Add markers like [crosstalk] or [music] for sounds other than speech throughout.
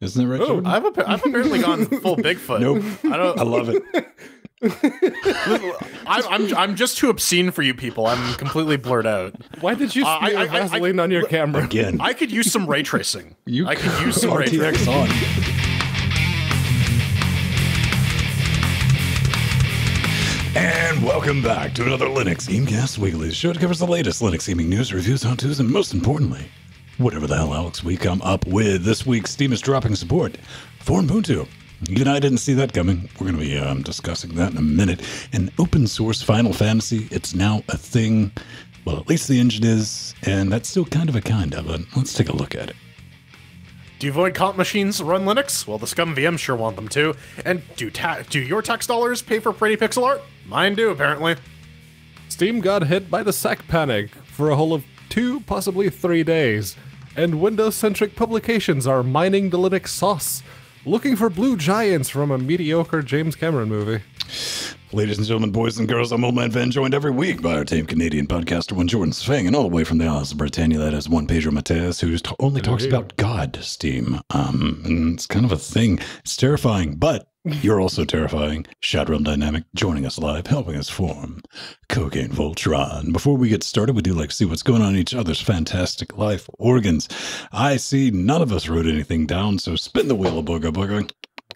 Isn't that right? Oh, I've, appa- I've apparently gone full [laughs] Bigfoot. Nope. I don't. I love it. [laughs] I'm, I'm I'm just too obscene for you people. I'm completely blurred out. Why did you Uh, I- smear I- I- I- on your camera? Again. I could use some ray tracing. You I could use some ray tracing. RTX on. And welcome back to another Linux Gamecast Weekly, the show that covers the latest Linux gaming news, reviews, how to's, and most importantly, whatever the hell else we come up with. This week, Steam is dropping support for Ubuntu. You and I didn't see that coming. We're going to be um, discussing that in a minute. And open source Final Fantasy, it's now a thing. Well, at least the engine is, and that's still kind of a kind of. But let's take a look at it. Do you avoid comp machines run Linux? Well, the ScummVM sure want them to. And do ta- do your tax dollars pay for pretty pixel art? Mine do, apparently. Steam got hit by the SACK panic for a whole of two, possibly three days, and Windows-centric publications are mining the Linux sauce, looking for blue giants from a mediocre James Cameron movie. Ladies and gentlemen, boys and girls, I'm Old Man Venn, joined every week by our tame Canadian podcaster, one Jordan Svang, and all the way from the Isles of Britannia, that is one Pedro Mateus, who t- only talks about God, Steam. Um, and it's kind of a thing. It's terrifying, but you're also terrifying. Shadrealm Dynamic joining us live, helping us form Cocaine Voltron. Before we get started, we do like to see what's going on in each other's fantastic life organs. I see none of us wrote anything down, so spin the wheel of booger booger.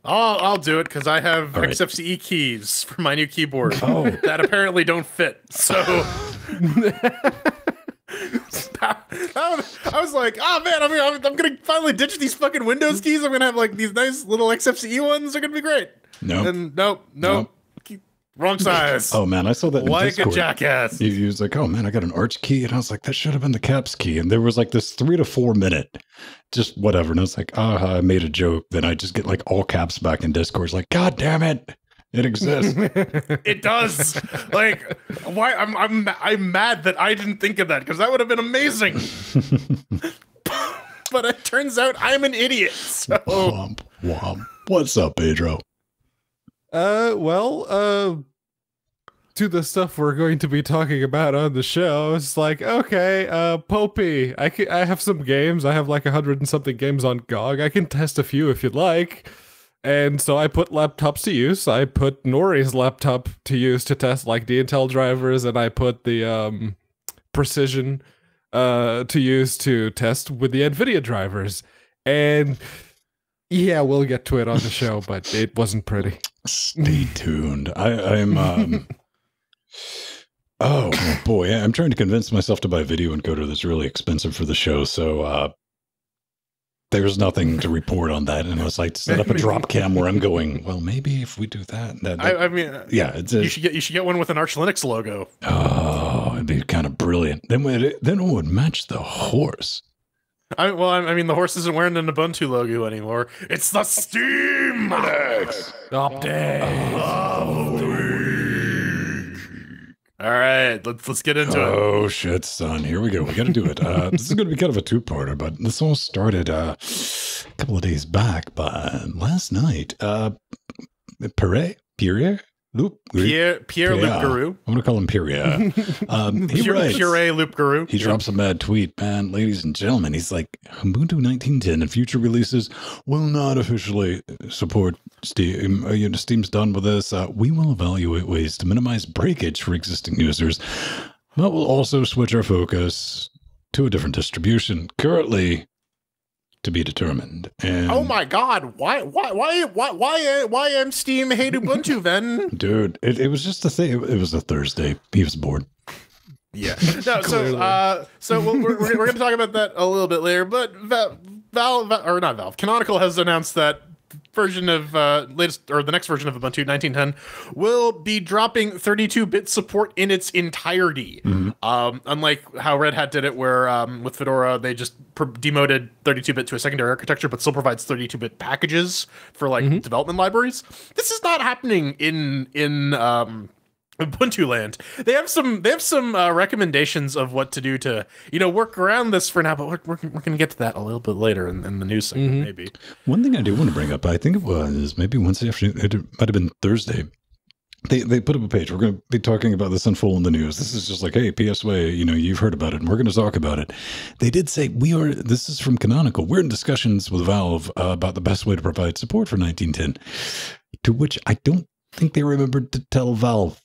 I'll, I'll do it because I have All right. XFCE keys for my new keyboard Oh. that apparently don't fit. So [laughs] I was like, oh man, I'm, I'm, I'm gonna finally ditch these fucking Windows keys. I'm gonna have like these nice little XFCE ones. They're gonna be great. No. And nope, nope, Keep- wrong size. Oh man, I saw that in like a jackass. He, he was like, "Oh man, I got an arch key," and I was like, "That should have been the caps key." And there was like this three to four minute, just whatever. And I was like, "Ah, I made a joke." Then I just get like all caps back in Discord. It's like, "God damn it, it exists." [laughs] It does. like, why? I'm I'm I'm mad that I didn't think of that because that would have been amazing. [laughs] but it turns out I'm an idiot. So womp womp. What's up, Pedro? Uh, well, uh, to the stuff we're going to be talking about on the show, it's like, okay, uh, Popey, I can, I have some games. I have like a hundred and something games on GOG. I can test a few if you'd like. And so I put laptops to use. I put Nori's laptop to use to test like the Intel drivers, and I put the um, Precision uh, to use to test with the NVIDIA drivers. And yeah, we'll get to it on the [laughs] show, but it wasn't pretty. Stay tuned. I, I'm. Um, [laughs] oh boy, I'm trying to convince myself to buy a video encoder that's really expensive for the show. So uh, there's nothing to report on that unless I set up a drop cam where I'm going. Well, maybe if we do that, that, that- I, I mean, uh, yeah, it's you should get you should get one with an Arch Linux logo. oh, it'd be kind of brilliant. Then it, then it would match the horse. I, well, I, I mean, the horse isn't wearing an Ubuntu logo anymore. It's the Steam Linux All right, let's let's get into it. Oh shit, son! Here we go. We got to do it. Uh, [laughs] this is going to be kind of a two-parter, but this all started uh, a couple of days back. But last night, uh, Pierre, Pierre, Loop, Pierre Pierre Loop. Guru, I'm going to call him Pierre. [laughs] Um, he Pure, writes, Puree Loop Guru. He drops a mad tweet, man, ladies and gentlemen. He's like, Ubuntu 1910 and future releases will not officially support Steam. Uh, you know, Steam's done with this. Uh, we will evaluate ways to minimize breakage for existing users, but we'll also switch our focus to a different distribution. Currently, to be determined. And Oh my God! Why why why why why why am Steam hate Ubuntu then? [laughs] dude, it, it was just a thing. It, it was a Thursday. He was bored. Yeah. No. So uh, so we'll, we're we're, we're going to talk about that a little bit later. But Val, Valve or not Valve, Canonical has announced that version of uh, latest or the next version of Ubuntu 1910 will be dropping 32-bit support in its entirety. Um, unlike how Red Hat did it, where um, with Fedora they just pr- demoted 32-bit to a secondary architecture, but still provides 32-bit packages for like development libraries. This is not happening in in um, Ubuntu land. They have some they have some uh, recommendations of what to do to you know work around this for now, but we're, we're, we're gonna get to that a little bit later in, in the news segment maybe. One thing I do want to bring up, I think it was maybe Wednesday afternoon, it might have been Thursday. they they put up a page. We're going to be talking about this in full in the news. This is just like, hey, PSWay, you know, you've heard about it, and we're going to talk about it. They did say we are. This is from Canonical. We're in discussions with Valve uh, about the best way to provide support for 1910. To which I don't think they remembered to tell Valve.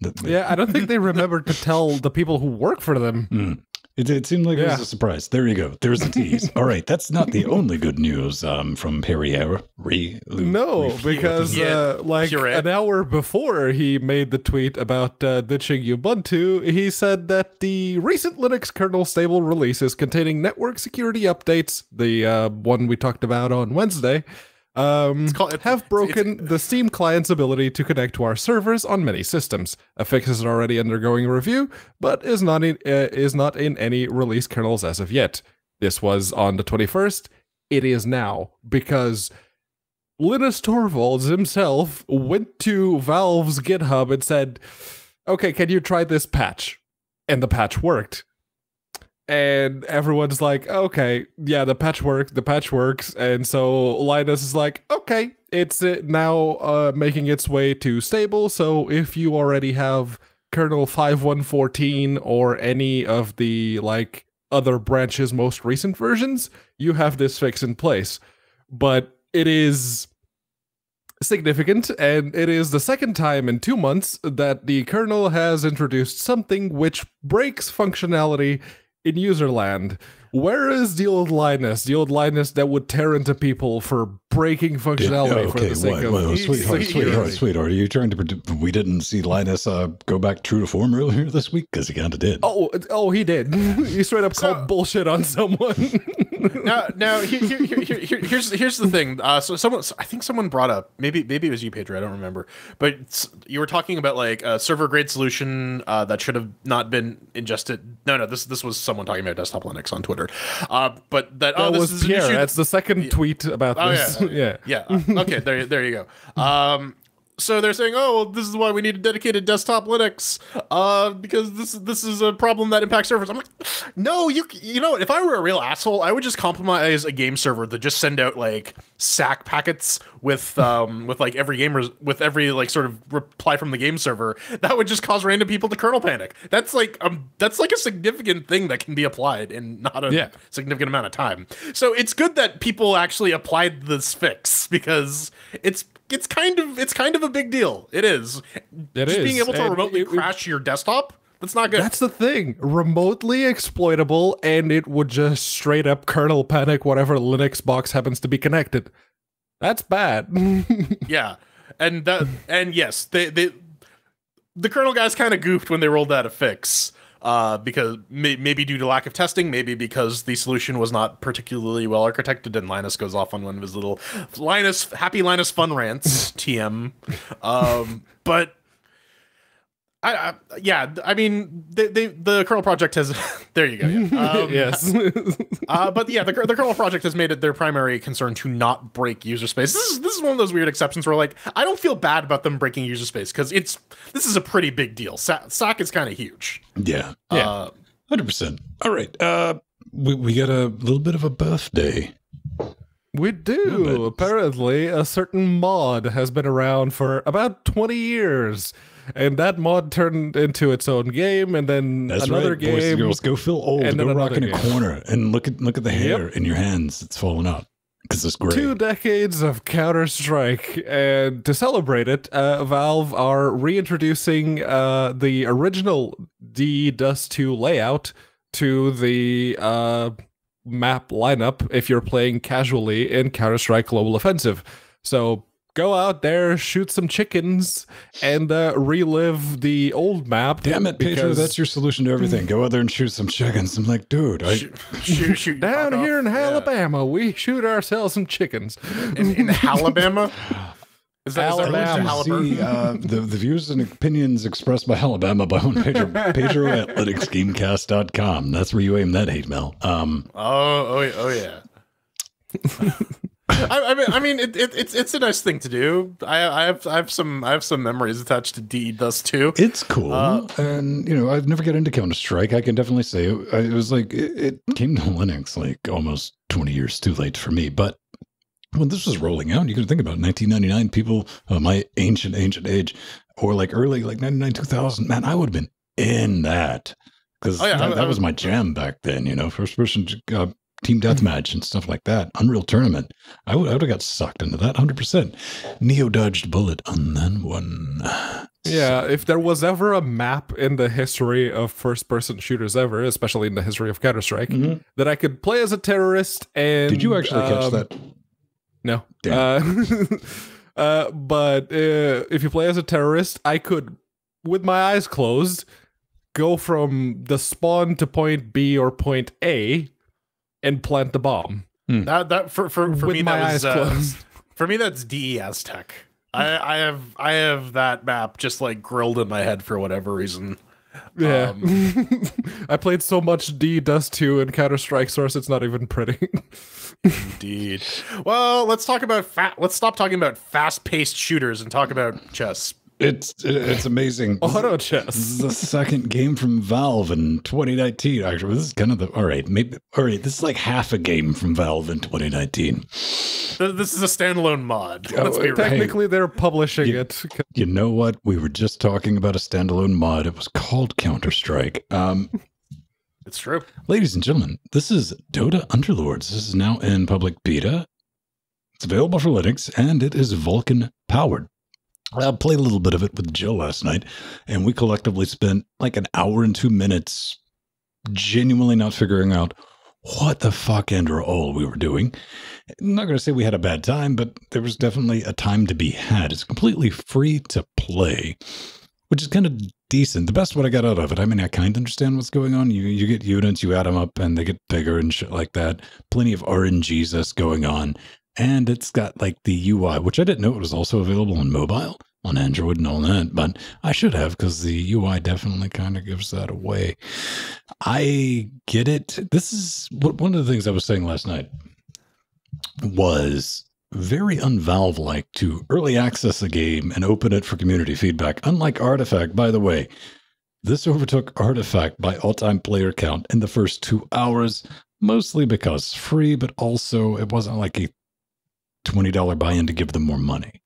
That- Yeah, I don't think they remembered to tell the people who work for them. [laughs] Mm. It, it seemed like it was a surprise. There you go. There's a tease. All right, that's not the only good news um, from Perrier. Re, No, re- because Yeah, uh, like puree. an hour before he made the tweet about uh, ditching Ubuntu, he said that the recent Linux kernel stable releases containing network security updates, the uh, one we talked about on Wednesday, um, called- have it's- broken the Steam client's ability to connect to our servers on many systems. A fix is already undergoing review, but is not in, uh, is not in any release kernels as of yet. This was on the 21st. It is now because Linus Torvalds himself went to Valve's GitHub and said, "Okay, can you try this patch?" And the patch worked. And everyone's like, "Okay, yeah, the patch worked. The patch works." And so Linus is like, "Okay, it's uh, now uh, making its way to stable. So if you already have kernel 5114 or any of the like other branches most recent versions, you have this fix in place." But it is significant, and it is the second time in two months that the kernel has introduced something which breaks functionality in userland. Where is the old Linus? The old Linus that would tear into people for breaking functionality Yeah, for the sake what, of. what, He's- sweetheart, he's- sweetheart, sweetheart. Are you trying to? We didn't see Linus uh, go back true to form earlier this week because he kind of did. Oh, oh, he did. [laughs] he straight up So- called bullshit on someone. [laughs] now, now here, here, here, here, here- here's here's the thing. Uh, so someone, I think someone brought up maybe maybe it was you, Pedro. I don't remember, but you were talking about like a server grade solution uh, that should have not been ingested. No, no, this this was someone talking about desktop Linux on Twitter. Uh, but that, oh, that this was Pierre. That's the second tweet about Oh, this. yeah. [laughs] yeah. yeah. uh, Okay. There, there you go. Um, so they're saying, oh, well, this is why we need a dedicated desktop Linux, uh, because this this is a problem that impacts servers. I'm like, no, you you know, if I were a real asshole, I would just compromise a game server to just send out like SACK packets with um with like every gamer with every like sort of reply from the game server. That would just cause random people to kernel panic. That's like um that's like a significant thing that can be applied in not a Yeah. significant amount of time. So it's good that people actually applied this fix because it's it's kind of it's kind of a big deal. It is. It Just is. being able to And remotely it- crash your desktop. That's not good. That's the thing. Remotely exploitable, and it would just straight up kernel panic whatever Linux box happens to be connected. That's bad. [laughs] yeah. And that and yes, they they the kernel guys kind of goofed when they rolled out a fix. Uh, because may, maybe due to lack of testing, maybe because the solution was not particularly well architected, and Linus goes off on one of his little Linus happy Linus fun rants, [laughs] TM. Um, but I, I yeah, I mean, they, they the kernel project has [laughs] there you go. Yeah. [laughs] Um, yes. [laughs] uh, but yeah, the, the kernel project has made it their primary concern to not break user space. This is this is one of those weird exceptions where like I don't feel bad about them breaking user space because it's this is a pretty big deal. Sa- SACK is kind of huge. Yeah, Yeah. Uh, hundred percent. All right, uh, we we got a little bit of a birthday. we do. Apparently, a certain mod has been around for about 20 years. And that mod turned into its own game, and then That's another right, game. boys and girls. Go feel old. and Go rock in a game. corner and look at look at the hair in your hands. It's falling out because it's great. Two decades of Counter Strike, and to celebrate it, uh, Valve are reintroducing uh, the original D Dust 2 layout to the uh, map lineup if you're playing casually in Counter Strike Global Offensive. So go out there, shoot some chickens, and uh, relive the old map. Damn it, Pedro! That's your solution to everything. Go out there and shoot some chickens. I'm like, dude, I, shoot, shoot, shoot [laughs] Down fuck here off. in Yeah. Alabama, we shoot ourselves some chickens. in, in [laughs] Alabama. Is that Alabama. Halliburton? See, uh, the, the views and opinions expressed by Alabama by one Pedro, [laughs] Pedro at linuxgamecast.com. That's where you aim that hate mail. Um, Oh, oh, oh yeah. [laughs] I, I mean, I mean, it, it, it's it's a nice thing to do. I, I have I have some I have some memories attached to D Dust too. it's cool. Uh, and, you know, I've never got into Counter Strike. I can definitely say it, it was like, it, it came to Linux like almost 20 years too late for me. But when this was rolling out, you can think about it, 1999, people, uh, my ancient, ancient age, or like early like 99 2000 man i would have been in that because Oh, yeah, that, that was was- my jam back then you know first person uh, team deathmatch and stuff like that unreal tournament i would, I would have got sucked into that 100% neo dodged bullet on that one Yeah, if there was ever a map in the history of first person shooters ever, especially in the history of Counter Strike, Mhm. that I could play as a terrorist and did you actually catch um, that No. Damn. Uh, [laughs] uh, but uh, if you play as a terrorist, I could, with my eyes closed, go from the spawn to point B or point A and plant the bomb That that for for, for with me my that was eyes uh, for me that's DES tech. I, I have I have that map just like grilled in my head for whatever reason. Yeah. Um, [laughs] I played so much D Dust 2 and Counter Strike Source, it's not even pretty. Indeed. Well, let's talk about fat. let's stop talking about fast-paced shooters and talk about chess. It's it's amazing [laughs] Auto chess. This is the second game from Valve in 2019. Actually, this is kind of the all right. Maybe all right. This is like half a game from Valve in 2019. This is a standalone mod. Oh, Let's be real. Technically, they're publishing You- it. You know what? We were just talking about a standalone mod. It was called Counter Strike. Um, It's true. ladies and gentlemen, this is Dota Underlords. This is now in public beta. It's available for Linux and it is Vulkan powered. I played a little bit of it with Jill last night, and we collectively spent like an hour and two minutes genuinely not figuring out what the fuck and or all we were doing. I'm not going to say we had a bad time, but there was definitely a time to be had. It's completely free to play, which is kind of decent. The best what I got out of it. I mean, I kind of understand what's going on. You you get units, you add them up, and they get bigger and shit like that. Plenty of RNGs going on, and it's got like the UI, which I didn't know it was also available on mobile, on Android, and all that. But I should have because the UI definitely kind of gives that away. I get it. This is what one of the things I was saying last night was very unvalve like to early access a game and open it for community feedback. Unlike Artifact, by the way, this overtook Artifact by all time player count in the first two hours, mostly because free, but also it wasn't like a $20 buy in to give them more money.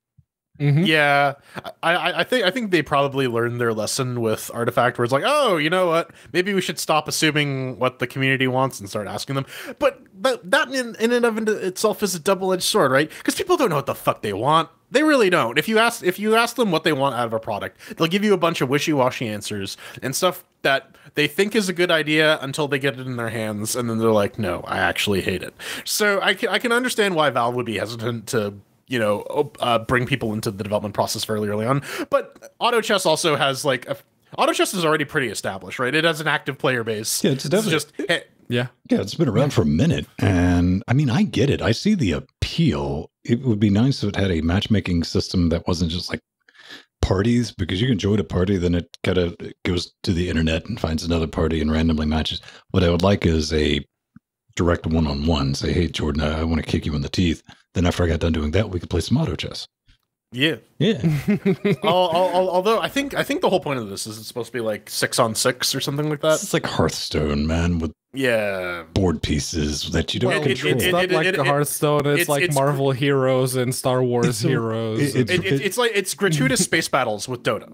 Mhm. Yeah, I, I, I think I think they probably learned their lesson with Artifact, where it's like, oh, you know what? Maybe we should stop assuming what the community wants and start asking them. But that that in, in and of itself is a double edged sword, right? Because people don't know what the fuck they want. They really don't. If you ask if you ask them what they want out of a product, they'll give you a bunch of wishy washy answers and stuff that they think is a good idea until they get it in their hands, and then they're like, no, I actually hate it. So I can I can understand why Valve would be hesitant to you know uh, bring people into the development process fairly early on. But Auto Chess also has like a, Auto Chess is already pretty established, right? It has an active player base. Yeah, it's This is definitely- just hey, Yeah. Yeah, it's been around for a minute. And I mean, I get it. I see the appeal. It would be nice if it had a matchmaking system that wasn't just like parties because you can join a party, then it kind of goes to the internet and finds another party and randomly matches. What I would like is a direct one on one. Say, hey, Jordan, I, I want to kick you in the teeth. Then after I got done doing that, we could play some auto chess. yeah. Yeah. [laughs] Al- al- al- although I think I think the whole point of this is it's supposed to be like six on six or something like that. it's like Hearthstone, man, with Yeah. board pieces that you don't Well, it- control. it's it- not it- like it- a it- Hearthstone. It's, it's- like it's- Marvel Heroes and Star Wars It's Heroes. it- and- It, it, it's like it's gratuitous [laughs] space battles with Dota.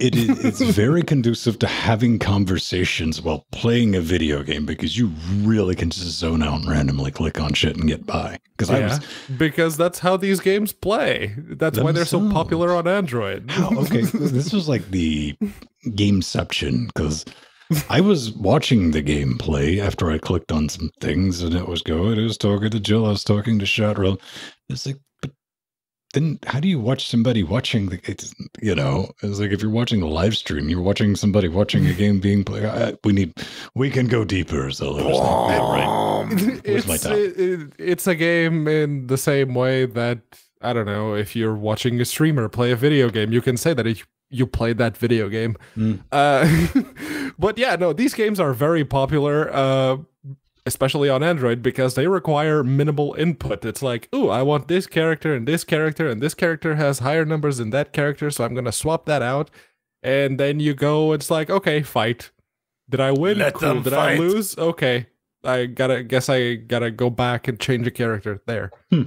It is [laughs] it's very conducive to having conversations while playing a video game because you really can just zone out and randomly click on shit and get by. Because I yeah, was because that's how these games play. That's why they're so popular on Android. how okay. [laughs] this was like the gameception because I was watching the gameplay after I clicked on some things and it was going. It was talking to Jill. I was talking to Shatrel. It's like, then how do you watch somebody watching the? It's, you know, it's like if you're watching a live stream, you're watching somebody watching a game being played. We need, we can go deeper. So there's right? Where's it's it- it's a game in the same way that I don't know if you're watching a streamer play a video game, you can say that you you played that video game. Mm. Uh, [laughs] but yeah, no, these games are very popular. Uh, especially on Android because they require minimal input. It's like, ooh, I want this character and this character and this character has higher numbers than that character, so I'm gonna swap that out. And then you go, it's like, okay, fight. Did I win? Let cool. them Did I lose? Okay. I gotta guess I gotta go back and change a character there. Hmm.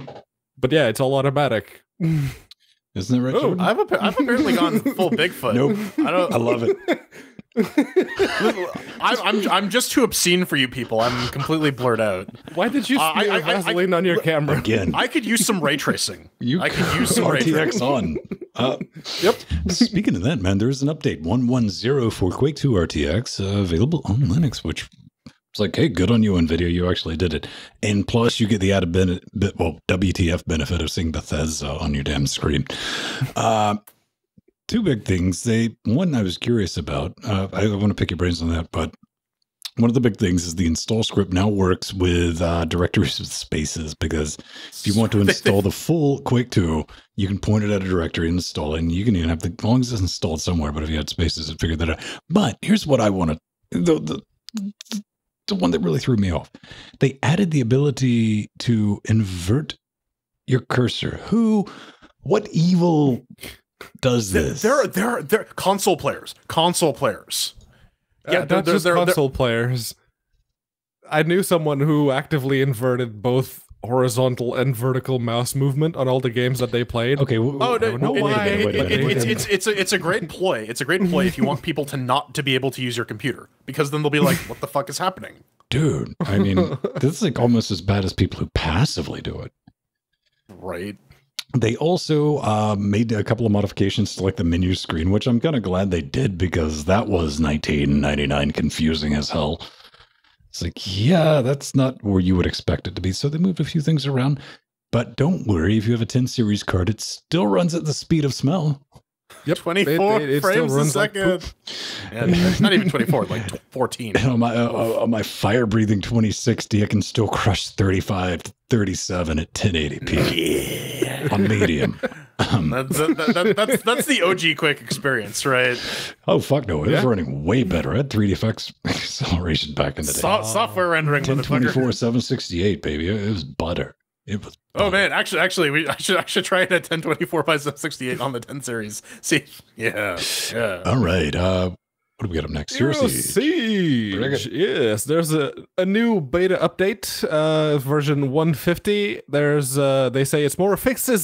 But yeah, it's all automatic. Isn't it right? Oh, I've, appa- I've apparently gone full [laughs] Bigfoot. Nope. I don't. I love it. [laughs] [laughs] I'm, I'm I'm just too obscene for you people. I'm completely blurred out. Why did you Uh, I- smear I- I- I- on your camera? Again, I could use some ray tracing. [laughs] you I could use some ray tracing. RTX on. Uh, [laughs] Yep. Speaking of that, man, there's an update 110 for Quake 2 RTX uh, available on Linux, which it's like, hey, good on you, NVIDIA. You actually did it. And plus, you get the added benefit, well, WTF benefit of seeing Bethesda on your damn screen. Uh, two big things. They One, I was curious about. Uh, I want to pick your brains on that, but one of the big things is the install script now works with uh, directories with spaces because if you want to install the full Quake 2, you can point it at a directory and install it. And you can even have the, as long as it's installed somewhere, but if you had spaces, it figured that out. But here's what I want to, the, the, the one that really threw me off. They added the ability to invert your cursor. Who, what evil does this? There are they're they're console players. Console players. Yeah, uh, they're- not they're- just they're- they're- console players. I knew someone who actively inverted both horizontal and vertical mouse movement on all the games that they played. okay. w- Oh no! no! know it- why. it- wait a it- minute, it's, it's it's a it's a great ploy. It's a great ploy if you want [laughs] people to not to be able to use your computer because then they'll be like, "What the fuck is happening?" Dude, I mean, [laughs] this is like almost as bad as people who passively do it. Right? They also uh, made a couple of modifications to like the menu screen, which I'm kind of glad they did because that was 1999 confusing as hell. It's like, yeah, that's not where you would expect it to be. So they moved a few things around. But don't worry, if you have a 10 series card, it still runs at the speed of smell. Yep, Twenty four it- it still frames a runs like second. and not even twenty four, like fourteen. And on my uh, on my fire breathing 2060, I can still crush 35 to 37 at 1080p on medium. Um, [laughs] That's, that, that, that's that's the OG Quake experience, right? oh fuck no, it was running way better. I had 3D effects [laughs] acceleration back in the day. So- software rendering, motherfucker. 1024 768 baby it was butter it was Oh man, actually, actually, we [laughs] I should I should try it at 1024 by 768 on the 10 series. [laughs] See, yeah, yeah. all right uh what do we got up next Hero Hero Siege. Yes, there's a, a new beta update, uh, version 150. There's uh, they say it's more fixes,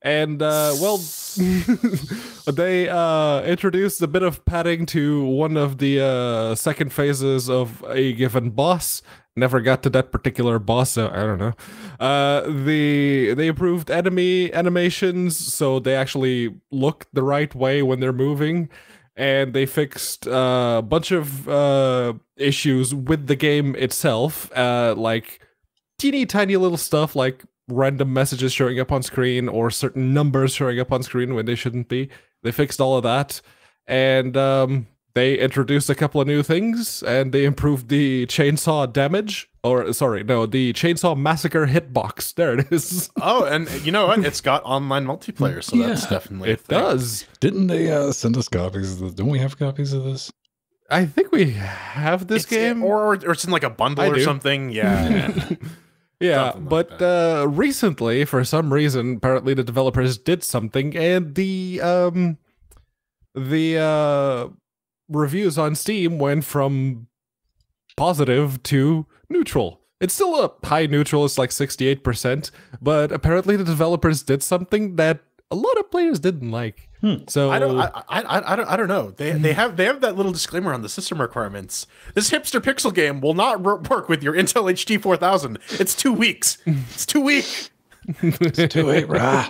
and uh, well, [laughs] they uh, introduced a bit of padding to one of the uh, second phases of a given boss. Never got to that particular boss, so I don't know. Uh, the they improved enemy animations, so they actually look the right way when they're moving and they fixed uh, a bunch of uh, issues with the game itself, uh, like teeny tiny little stuff like random messages showing up on screen or certain numbers showing up on screen when they shouldn't be. They fixed all of that, and um, they introduced a couple of new things, and they improved the chainsaw damage. Or sorry, no, the chainsaw massacre hitbox. [laughs] There it is. Oh, and you know what? It's got online multiplayer, so that's Yeah. definitely a It does. didn't they uh send us copies of this don't we have copies of this I think we have this It's- game. or, or it's in like a bundle I or do. something. [laughs] Yeah. Yeah, Something like but uh, recently, for some reason, apparently the developers did something, and the um, the uh, reviews on Steam went from positive to neutral. It's still a high neutral; it's like sixty eight percent. But apparently, the developers did something that a lot of players didn't like. So I don't. I, I, I, I don't. I don't know. They they have they have that little disclaimer on the system requirements. This hipster pixel game will not wor- work with your Intel HD 4000. It's two weeks. It's too weak. Two eight, rah.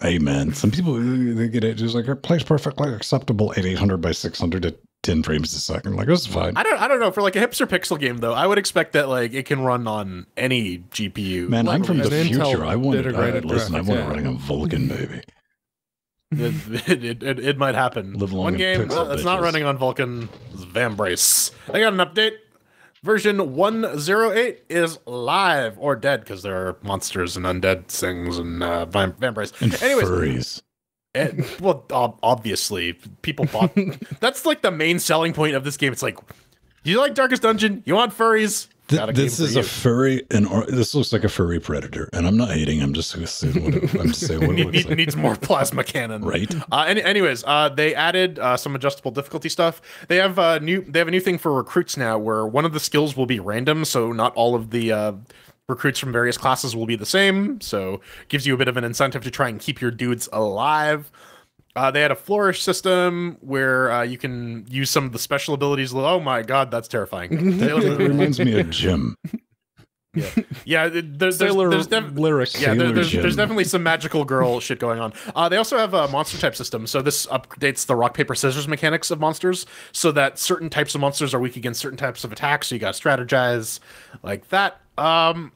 Hey man, some people they get it just like it plays perfectly acceptable at 800 by 600 at 10 frames a second. Like this is fine. I don't. I don't know. For like a hipster pixel game, though, I would expect that like it can run on any GPU. Man, I'm from the An Intel future. I want it. Uh, integrated listen, I graphics, want [laughs] it yeah. running on Vulkan, baby. it, it, it, it might happen. Live long One game pixel that's not running on Vulkan is Vambrace. I got an update. Version 108 is live or dead because there are monsters and undead things and uh, Vam- Vambrace. And Anyways, furries. It- well, obviously, people bought. [laughs] that's like the main selling point of this game. It's like, you like Darkest Dungeon? You want furries? Th- this is a furry, and or, this looks like a furry predator. And I'm not hating. I'm just saying what it, I'm just saying what it [laughs] looks like. needs more plasma cannon. Right. Uh, any, anyways, uh, they added uh, some adjustable difficulty stuff. They have a new they have a new thing for recruits now, where one of the skills will be random, so not all of the uh, recruits from various classes will be the same, so gives you a bit of an incentive to try and keep your dudes alive. Uh, they had a flourish system where uh, you can use some of the special abilities. Oh my god, that's terrifying. [laughs] That, that reminds me of Jim. yeah, yeah. There's there's, Sailor there's def- lyric. yeah, there, there's, there's definitely some magical girl [laughs] shit going on. Uh, they also have a monster type system, so this updates the rock paper scissors mechanics of monsters, so that certain types of monsters are weak against certain types of attacks. So you got to strategize like that. Um,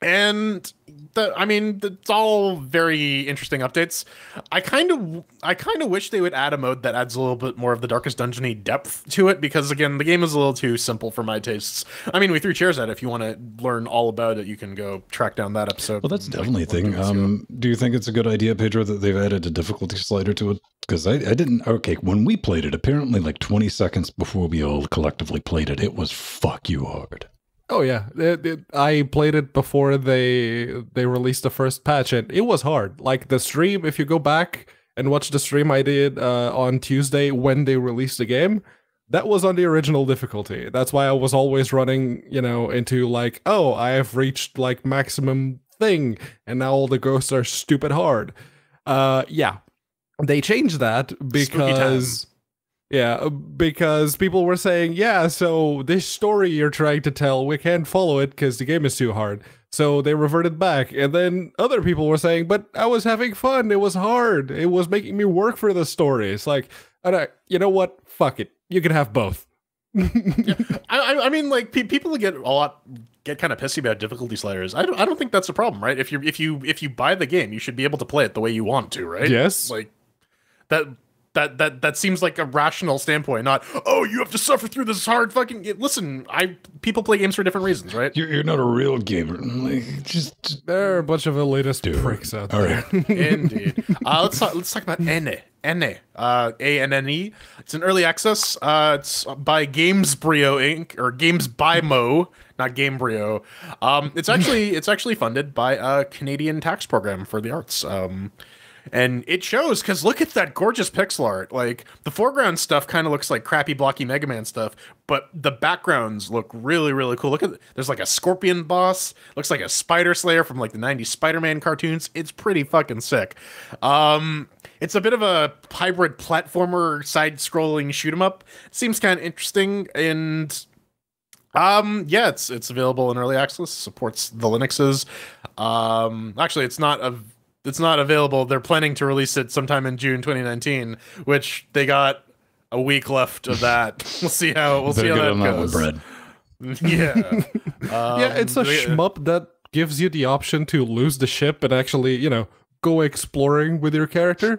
and the, I mean, it's all very interesting updates. I kind of, I kind of wish they would add a mode that adds a little bit more of the darkest dungeony depth to it, because again, the game is a little too simple for my tastes. I mean, we threw chairs at it. If you want to learn all about it, you can go track down that episode. Well, that's definitely a like, thing. and see what- Um, do you think it's a good idea, Pedro, that they've added a difficulty slider to it? Because I, I didn't. Okay, when we played it, apparently like 20 seconds before we all collectively played it, it was fuck you hard. Oh yeah, It- it- I played it before they they released the first patch, and it was hard. Like the stream, if you go back and watch the stream I did uh, on Tuesday when they released the game, that was on the original difficulty. That's why I was always running, you know, into like, oh, I have reached like maximum thing, and now all the ghosts are stupid hard. Uh, yeah, they changed that because. Yeah, uh, because people were saying, yeah, so this story you're trying to tell, we can't follow it because the game is too hard. So they reverted back. And then other people were saying, but I was having fun. It was hard. It was making me work for the story. It's like, and I, you know what? Fuck it. You can have both. I, I- I mean, like pe- people get a lot get kind of pissy about difficulty sliders. I don't, I don't think that's a problem, right? If you if you if you buy the game, you should be able to play it the way you want to, right? Yes. Like that that that that seems like a rational standpoint. Not oh, you have to suffer through this hard fucking. Listen, I people play games for different reasons, right? You're, you're not a real gamer. Like, just, just There are a bunch of elitist Dude. pricks out all there. right. [laughs] Indeed. Uh, let's talk, let's talk about Enne. Enne. Uh, A N N E. It's an early access. Uh, it's by Gamesbrio Inc. or Games by Mo, not Gamebrio. Um, it's actually it's actually funded by a Canadian tax program for the arts. Um, and it shows because look at that gorgeous pixel art. Like the foreground stuff kind of looks like crappy blocky Mega Man stuff, but the backgrounds look really really cool. Look at there's like a scorpion boss, looks like a spider slayer from like the 90s Spider-Man cartoons. It's pretty fucking sick. Um it's a bit of a hybrid platformer side-scrolling shoot 'em up. Seems kind of interesting and um, yeah, it's it's available in early access. Supports the Linuxes. Um, actually, it's not a it's not available. They're planning to release it sometime in June 2019, which they got a week left of that. [laughs] we'll see how we'll see how that on that one, goes. Brad. [laughs] yeah, um, [laughs] yeah, it's a they- shmup that gives you the option to lose the ship and actually, you know, go exploring with your character.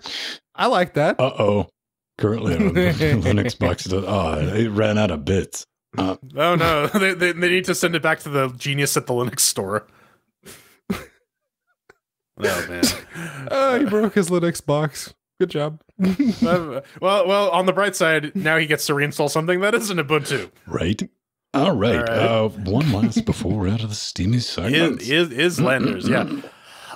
I like that. Uh oh. Currently on Linux box. Oh, it ran out of bits. Uh, Oh no, they, they they need to send it back to the genius at the Linux store. Oh man. Oh, [laughs] he broke his Linux box. Good job. [laughs] Uh, well, well. On the bright side, now he gets to reinstall something that isn't Ubuntu. right? All right. All right. Uh, one last [laughs] before we're out of the steamy Is segments. is, Islanders? Yeah.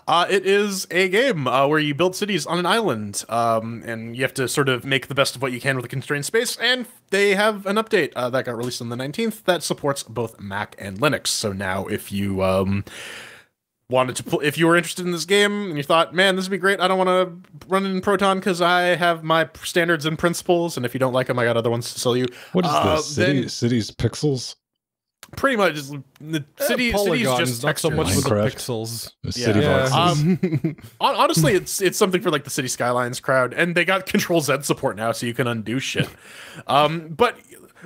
Uh, it is a game uh, where you build cities on an island, um, and you have to sort of make the best of what you can with a constrained space. And they have an update uh, that got released on the 19th that supports both Mac and Linux. So now, if you um, wanted to, pl- if you were interested in this game and you thought, man, this would be great, I don't want to run it in Proton because I have my standards and principles, and if you don't like them, I got other ones to sell you. What is Uh, this? City, then- cities pixels? Pretty much, the city, city's polygons, just not so much textures. with the pixels. The city Yeah. Um, [laughs] Honestly, it's it's something for like the City Skylines crowd, and they got [laughs] Control Z support now, so you can undo shit. Um, but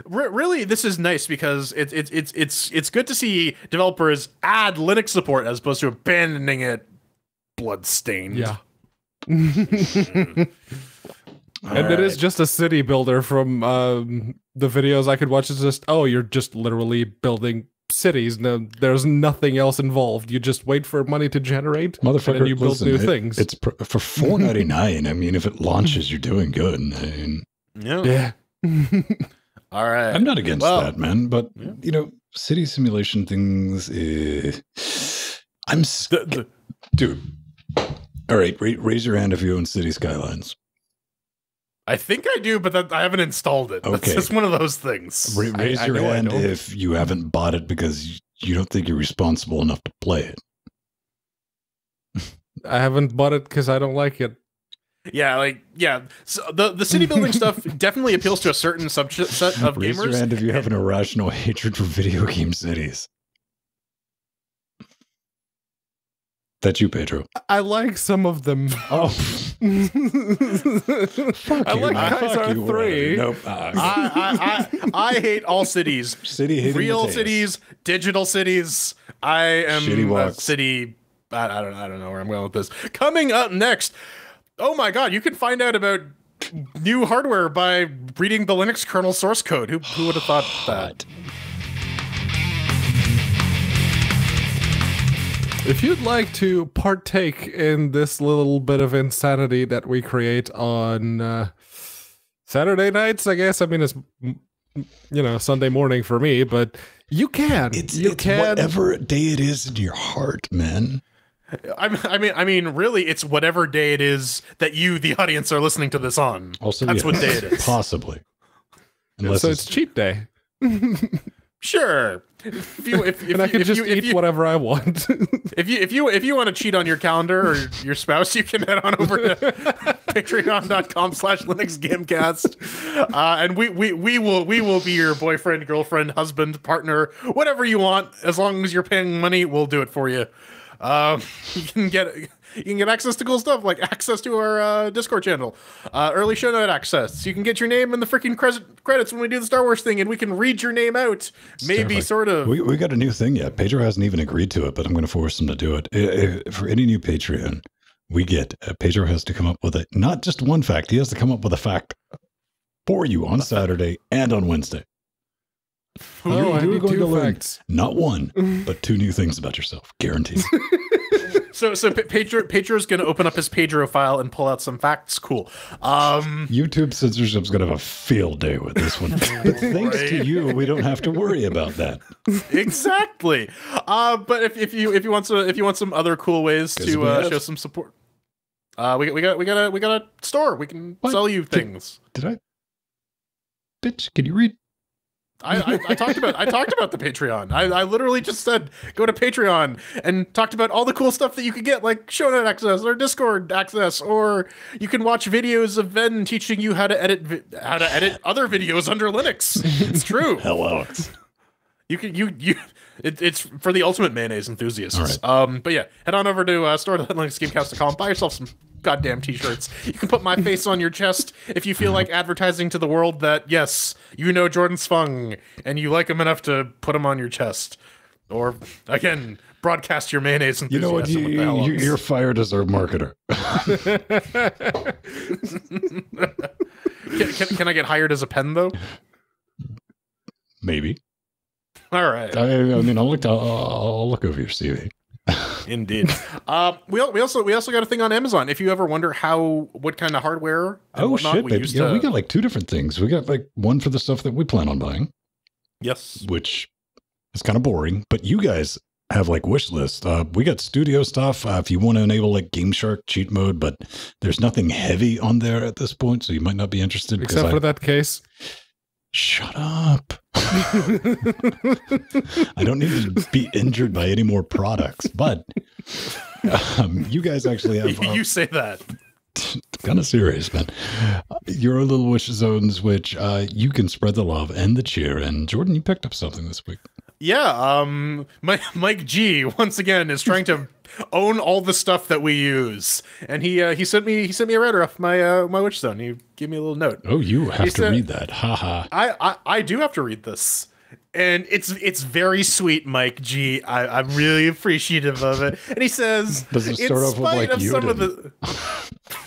re- really, this is nice because it's it's it's it's it's good to see developers add Linux support as opposed to abandoning it bloodstained. yeah. [laughs] And it is just a city builder from um, the videos I could watch. It's just, oh, you're just literally building cities. No, there's nothing else involved. You just wait for money to generate, Motherfucker, and you build listen, new it- things. It's pr- for four ninety nine. I mean, if it launches, you're doing good. I mean, Yeah. yeah. [laughs] All right. I'm not against Well, that, man. But yeah. you know, city simulation things. Uh, I'm s- The- the- dude. All right, ra- raise your hand if you own City Skylines. I think I do, but that, I haven't installed it. That's Okay. just one of those things. Ra- raise I your I hand if you haven't bought it because you don't think you're responsible enough to play it. I haven't bought it because I don't like it. Yeah, like yeah, so the the city building [laughs] stuff definitely appeals to a certain subset of Raise your gamers. hand if you have an irrational hatred for video game cities. That's you, Pedro. I like some of them. Oh, [laughs] I you, like man. Fuck Caesar you, 3. Nope. Uh, I, I, I, I hate all cities. city Real cities, digital cities. I am Shitty a city. I, I don't. I don't know where I'm going with this. Coming up next. Oh my god! You can find out about new hardware by reading the Linux kernel source code. Who, who would have thought that? If you'd like to partake in this little bit of insanity that we create on uh, Saturday nights, I guess. I mean, it's you know Sunday morning for me, but you can. It's, you it's can. whatever day it is in your heart, man. I mean, I mean, I mean, really, it's whatever day it is that you, the audience, are listening to this on. Also, That's yeah, what day it is. Possibly. Unless so it's, it's cheat day, [laughs] Sure. If you, if, if, and I can if just you, eat you, whatever I want. [laughs] If you if you if you want to cheat on your calendar or your spouse, you can head on over to [laughs] patreon.com slash Linux Gamecast. Uh, and we, we we will we will be your boyfriend, girlfriend, husband, partner, whatever you want, as long as you're paying money, we'll do it for you. Um, [laughs] you can get you can get access to cool stuff like access to our uh, Discord channel, uh, early show note access. You can get your name in the freaking cres- credits when we do the Star Wars thing, and we can read your name out. Maybe terrifying. sort of. we, we got a new thing yet. Pedro hasn't even agreed to it, but I'm going to force him to do it. I- I- For any new Patreon, we get uh, Pedro has to come up with a not just one fact. He has to come up with a fact for you on [laughs] Saturday and on Wednesday. Oh, I you're need going two to learn. facts. Not one, [laughs] but two new things about yourself, guaranteed. [laughs] So so Pe- Pedro Pedro's gonna open up his Pedro file and pull out some facts. Cool. Um, YouTube censorship's going to have a field day with this one. [laughs] But thanks to you, we don't have to worry about that. exactly. Uh, but if, if you if you want to if you want some other cool ways to uh, have- show some support, uh, we we got we got a we got a store. We can What? sell you things. Did I? Bitch, can you read? I, I, I talked about I talked about the Patreon. I, I literally just said go to Patreon and talked about all the cool stuff that you could get, like show note access or Discord access, or you can watch videos of Ben teaching you how to edit vi- how to edit other videos under Linux. It's true. [laughs] Hello. You can you you. It, it's for the ultimate mayonnaise enthusiasts. Right. Um, but yeah, head on over to uh, store.linuxgamecast.com. Buy yourself some goddamn t-shirts. You can put my face on your chest if you feel like advertising to the world that yes, you know Jordan Fung and you like him enough to put him on your chest. Or again, broadcast your mayonnaise You know what? You, with the hell you, you're fired as our marketer. [laughs] Can, can, can I get hired as a pen though? Maybe. All right. I, I mean, I'll look. I'll, I'll look over your CV. Indeed. uh, [laughs] we, we also we also got a thing on Amazon. If you ever wonder how what kind of hardware and Oh whatnot shit, we baby! used Yeah, to we got like two different things. We got like one for the stuff that we plan on buying, yes which is kind of boring. But you guys have like wish list. Uh, we got studio stuff. Uh, if you want to enable like Game Shark cheat mode, but there's nothing heavy on there at this point, so you might not be interested. Except I- for that case. Shut up. I don't need to be injured by any more products, but um, you guys actually have uh, you say that. kind of serious, man. Your little wish zones, which uh, you can spread the love and the cheer. And Jordan, you picked up something this week. Yeah, um, my, Mike G once again is trying to own all the stuff that we use, and he uh, he sent me he sent me a writer off my uh, my wish zone. He gave me a little note. Oh, you have He to said- read that. Ha ha. I, I I do have to read this, and it's it's very sweet, Mike G. I, I'm really appreciative of it. And he says, Does it "In start off with, spite like, of some of the."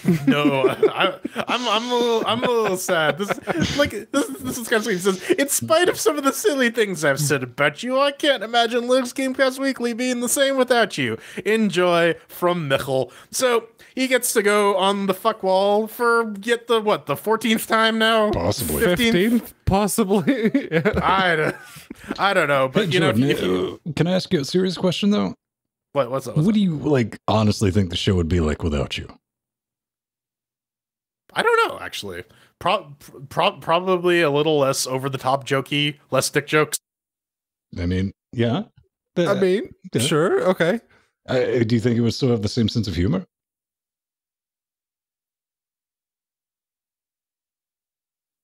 [laughs] no, I, I'm I'm a little I'm a little sad. This like this this is kind of sweet. He says, "In spite of some of the silly things I've said about you, I can't imagine Linux Gamecast Weekly being the same without you." Enjoy from Michel. So. He gets to go on the fuck wall for get the what the fourteenth time now. Possibly. 15th? 15th, possibly. [laughs] Yeah. I don't, I don't know, but Hey, you know, if, you, uh, can I ask you a serious question though? what, what's up? what's What up? do you like honestly think the show would be like without you? I don't know, actually. Pro, pro, probably a little less over the top jokey, less dick jokes. I mean, yeah. I mean, yeah. sure, okay. Uh, do you think it would still have the same sense of humor?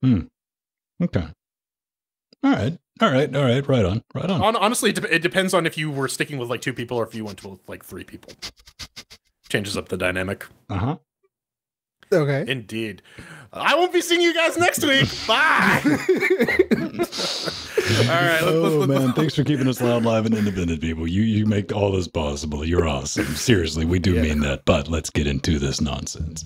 Hmm. Okay. All right. All right. All right. Right on. Right on. Hon- honestly, it, de- it depends on if you were sticking with like two people or if you went to like three people. Changes up the dynamic. Uh huh. Okay. Indeed. I won't be seeing you guys next week. [laughs] Bye. [laughs] All right. Let's, Oh let's, let's, man, thanks for keeping us loud, live, and independent, people. You you make all this possible. You're awesome. Seriously, we do Yeah. mean that. But let's get into this nonsense.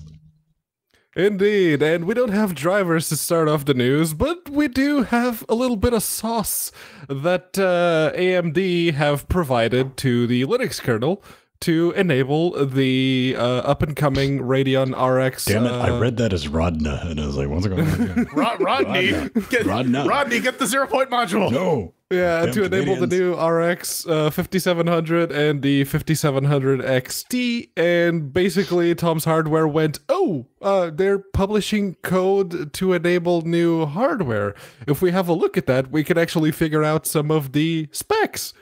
Indeed, and we don't have drivers to start off the news, but we do have a little bit of sauce that uh, AMD have provided to the Linux kernel to enable the uh, up and coming Radeon RX. Damn it! I uh, read that as Rodna, and I was like, "What's going on?" Here? [laughs] Rod- Rodney, Rodna. get, Rodna. Rodney, get the zero point module. no. Yeah, Damn to enable the new RX uh, 5700 and the 5700 XT. And basically, Tom's Hardware went, oh, uh, they're publishing code to enable new hardware. If we have a look at that, we can actually figure out some of the specs.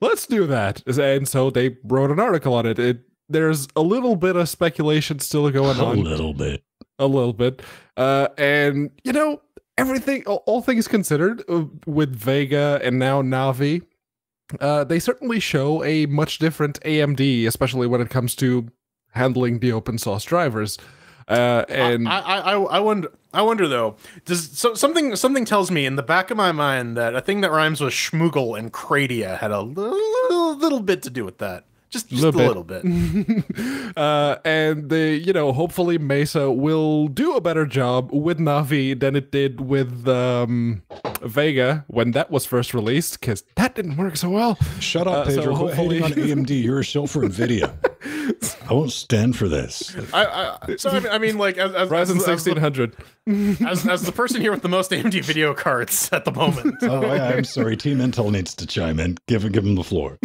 Let's do that. And so they wrote an article on it. it there's a little bit of speculation still going A on A little bit. a little bit. Uh, and you know, everything, all, all things considered, uh, with Vega and now Navi, uh, they certainly show a much different AMD, especially when it comes to handling the open source drivers. Uh, and I, I, I, I wonder. I wonder though. Does so, something something tells me in the back of my mind that a thing that rhymes with schmoogle and cradia had a little, little bit to do with that. Just, just Little a bit. little bit. [laughs] uh, and the you know hopefully Mesa will do a better job with Navi than it did with um, Vega when that was first released because that didn't work so well. Shut up, Uh, so Pedro. Quit hating on hopefully- AMD. You're a shell for Nvidia. I won't stand for this. I, I, so I mean, I mean, like as as, Ryzen as, as, the, 1600. as, as the person here with the most AMD video cards at the moment. Oh, I, I'm sorry. Team Intel needs to chime in. Give give him the floor.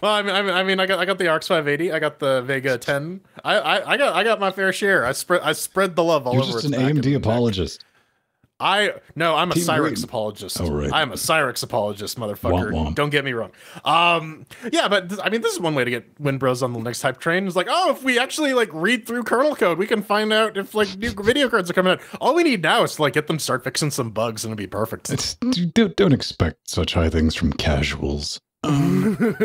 Well, I mean, I mean, I mean, I got, I got the RX 580, I got the Vega 10. I, I, I got, I got my fair share. I spread, I spread the love all You're over. just an AMD and neck. apologist. I no, I'm a Team Cyrix Green. apologist. Oh, right. I'm a Cyrix apologist, motherfucker. Womp womp. Don't get me wrong. Um, yeah, but I mean, this is one way to get Winbros on the next type train. It's like, oh, if we actually like read through kernel code, we can find out if like new video cards are coming out. All we need now is to like get them start fixing some bugs, and it'll be perfect. It's, don't, don't expect such high things from casuals. Um, [laughs]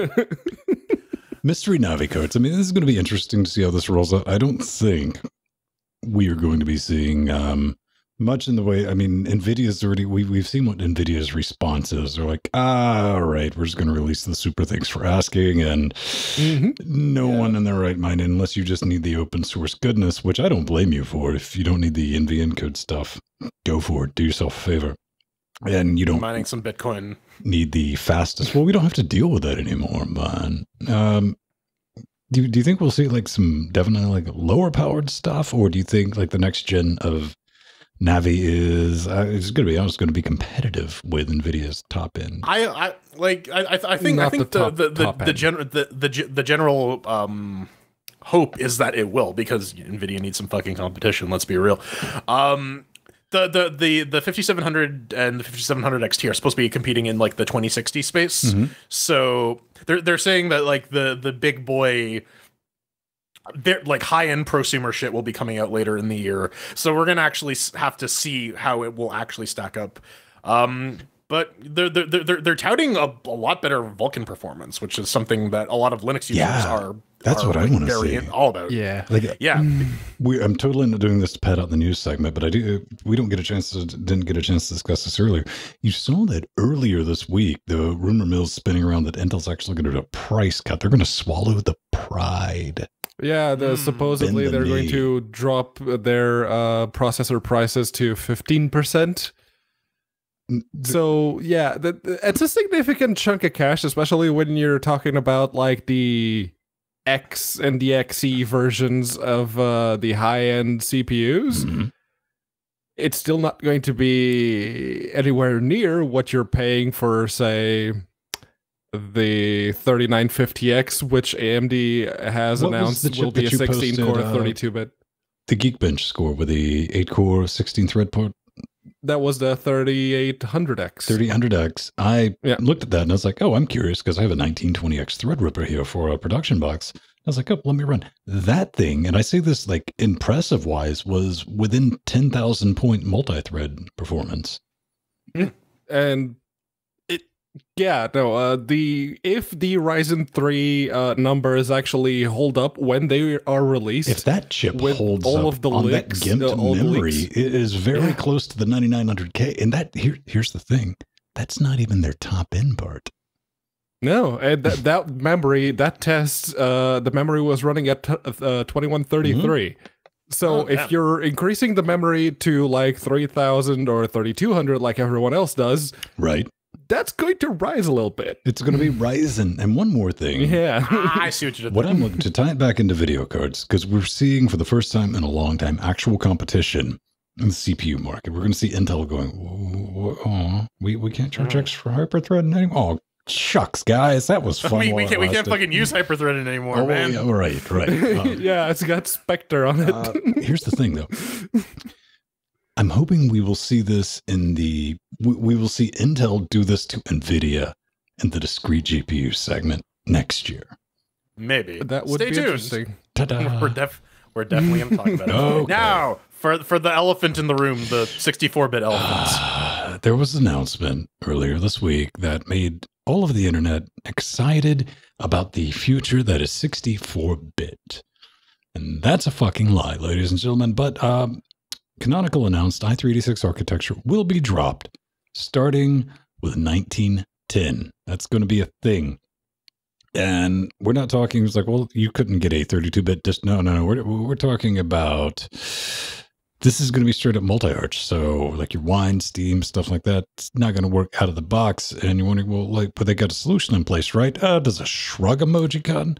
mystery Navi codes. I mean, this is going to be interesting to see how this rolls out. I don't think we are going to be seeing um, much in the way. I mean, Nvidia's already we we've seen what Nvidia's response is. They're like, ah, all right, we're just going to release the super thanks for asking, and Mhm. no one in their right mind, unless you just need the open source goodness, which I don't blame you for. If you don't need the NVENC stuff, go for it. Do yourself a favor. And you don't Mining some Bitcoin. need the fastest. Well, we don't have to deal with that anymore, man. um, do do you think we'll see like some definitely like lower powered stuff, or do you think like the next gen of Navi is uh, it's going to be honest going to be competitive with Nvidia's top end? I, I like, I, I I think, I think the the top- the the, top the, end. gen- the the ge- the general um hope is that it will because Nvidia needs some fucking competition. Let's be real. Um, the the the the 5700 and the 5700 XT are supposed to be competing in like the 2060 space. So they're they're saying that like the the big boy they're like high end prosumer shit will be coming out later in the year. So we're gonna actually have to see how it will actually stack up. Um, but they're they're they're, they're touting a, a lot better Vulkan performance, which is something that a lot of Linux users Yeah, are. that's are, what I wanna very see. all about. Yeah. Like Yeah, we, I'm totally not doing this to pad out the news segment, but I do. We don't get a chance to didn't get a chance to discuss this earlier. You saw that earlier this week. The rumor mill's spinning around that Intel's actually going to do a price cut. They're going to swallow the pride. Yeah, the, Mm. supposedly the they're going to drop their uh, processor prices to 15%. So, yeah, th- th- it's a significant chunk of cash, especially when you're talking about like the X and the XE versions of uh, the high end CPUs. Mhm. It's still not going to be anywhere near what you're paying for, say, the 3950X, which AMD has What announced the will be a that you 16 core posted, uh, 32 bit. The Geekbench score with the eight core, 16 thread port. That was the 3800X. 3800X. I Yeah. looked at that and I was like, oh, I'm curious because I have a 1920X Threadripper here for a production box. I was like, oh, let me run that thing. And I say this like impressive wise was within 10,000 point multi thread performance. and it yeah no uh the if the ryzen 3 uh numbers actually hold up when they are released If that chip With holds all up of the on leaks, that gimped uh, the memory, leaks. it is very Yeah. close to the 9900K. And that here, here's the thing. That's not even their top end part. no and that that memory that test uh the memory was running at t- uh 2133 so Oh, if damn. you're increasing the memory to like 3000 or 3200 like everyone else does Right. That's going to rise a little bit It's going to be rising. And one more thing. yeah Ah, I [laughs] see what you did. What. I'm looking to tie it back into video cards because we're seeing for the first time in a long time actual competition in the CPU market. We're going to see Intel going, "Whoa, oh, we, we can't charge Mhm. extra hyperthreading anymore. Oh, shucks, guys, that was [laughs] fun. we, we can't we can't fucking use hyperthreading anymore, Oh, man. yeah, right, right. [laughs] Um, yeah it's got spectre on it uh, here's the thing, though. I'm hoping we will see this in the. We, we will see Intel do this to NVIDIA in the discrete GPU segment next year. Maybe that would Stay be tuned. interesting Ta-da! [laughs] We're def we're definitely gonna talk about it. [laughs] Okay. Now for for the elephant in the room, the 64-bit elephant. Ah, there was an announcement earlier this week that made all of the internet excited about the future that is 64 bit. And that's a fucking lie, ladies and gentlemen. But um, Canonical announced i386 architecture will be dropped starting with 1910. That's going to be a thing. And we're not talking, it's like, well, you couldn't get a 32 bit disk. No, no, no. We're, we're talking about this is going to be straight up multi arch. So, like your wine, steam, stuff like that, it's not going to work out of the box. And you're wondering, well, like, but they got a solution in place, right? Uh, does a shrug emoji count?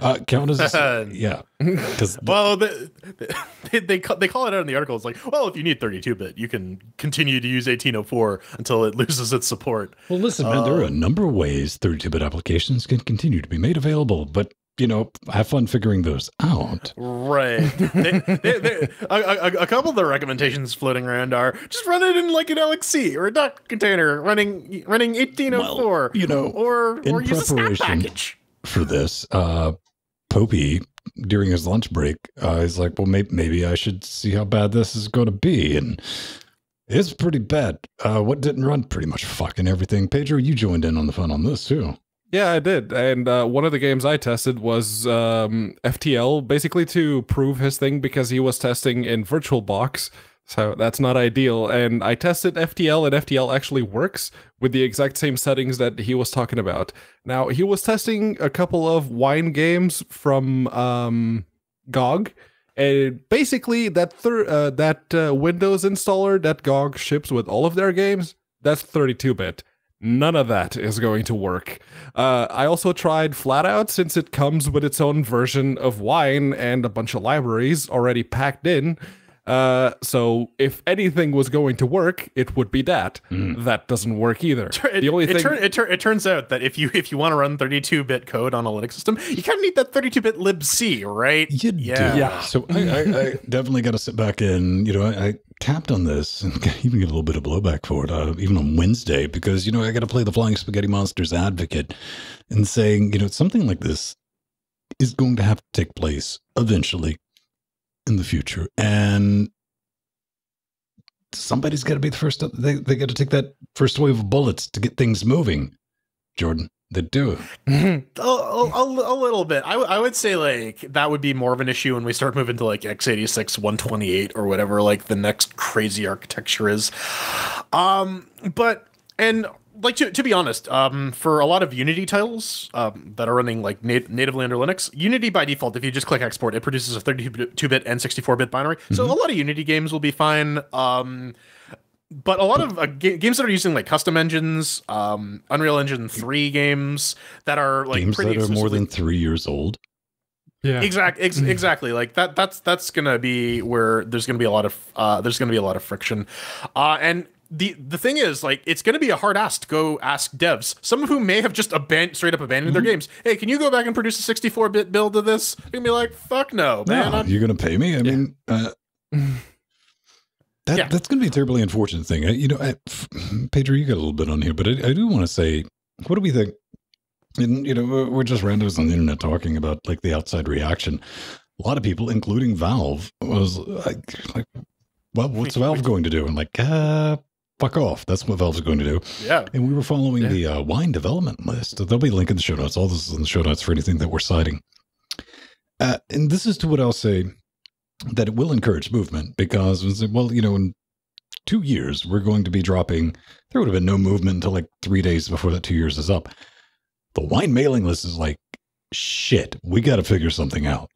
Uh, count as a, [laughs] yeah. Because Well, they, they they ca- they call it out in the article. It's like, well, if you need 32-bit, you can continue to use 1804 until it [laughs] loses its support. Well, listen, man, there are a Um, number of ways 32-bit applications can continue to be made available, but you know, have fun figuring those out. Right. they, they, they, a, a, a couple of the recommendations floating around are just run it in like an LXC or a Docker container running running 1804. Well, you know, or in or use a snap preparation- package. For this, uh, Popey during his lunch break, uh, he's like, "Well, maybe maybe I should see how bad this is going to be," and it's pretty bad. Uh, what didn't run? Pretty much fucking everything. Pedro, you joined in on the fun on this too. Yeah, I did. And uh, one of the games I tested was um, FTL, basically to prove his thing because he was testing in VirtualBox. So that's not ideal. And I tested FTL, and FTL actually works with the exact same settings that he was talking about. Now, he was testing a couple of wine games from um, GOG. And basically, that uh, that uh, Windows installer that GOG ships with all of their games, that's 32 bit. None of that is going to work. Uh, I also tried Flatout since it comes with its own version of Wine and a bunch of libraries already packed in. Uh, so if anything was going to work, it would be that. That doesn't work either. It, the only it, thing, turn, it, turn, it turns out that if you if you want to run 32-bit code on a Linux system, you kind of need that 32-bit libc, right? You Yeah. do. Yeah. So I, I, I [laughs] definitely got to sit back and, you know, I, I tapped on this and [laughs] even get a little bit of blowback for it, uh, even on Wednesday, because, you know, I got to play the Flying Spaghetti Monsters advocate and saying, you know, something like this is going to have to take place eventually in the future. And somebody's got to be the first, they, they got to take that first wave of bullets to get things moving. Jordan, they do. [laughs] A, a, a, little bit. I, I would say like that would be more of an issue when we start moving to like x86 128 or whatever like the next crazy architecture is. Um, but and like to, to be honest, um, for a lot of Unity titles um, that are running like nat- natively under Linux, Unity by default, if you just click export, it produces a 32-bit and 64-bit binary. So a lot of Unity games will be fine. Um, but a lot of uh, ga- games that are using like custom engines, um, Unreal Engine 3 games that are like Games pretty that are more than three years old. yeah. Exact, ex- exactly. Like that. That's that's gonna be where there's gonna be a lot of uh, there's gonna be a lot of friction, uh, and the the thing is like it's gonna be a hard ask to go ask devs, some of whom may have just abandoned straight up abandoned Mm-hmm. their games. Hey, can you go back and produce a 64 bit build of this? You're gonna be like, fuck no, man. No, you're gonna pay me. I mean, uh, That, Yeah. That's going to be a terribly unfortunate thing. I, you know, I, Pedro, you got a little bit on here, but I, I do want to say, what do we think? And, you know, we're- we're just randos on the internet talking about like the outside reaction. A lot of people, including Valve, was like, like well, what's Valve going to do? And like, uh, fuck off. That's what Valve's going to do. Yeah. And we were following Yeah. the uh, wine development list. There'll be a link in the show notes. All this is in the show notes for anything that we're citing. Uh, and this is to what I'll say that it will encourage movement because, well, you know, in two years, we're going to be dropping. There would have been no movement until like three days before that two years is up. The wine mailing list is like, shit, we got to figure something out.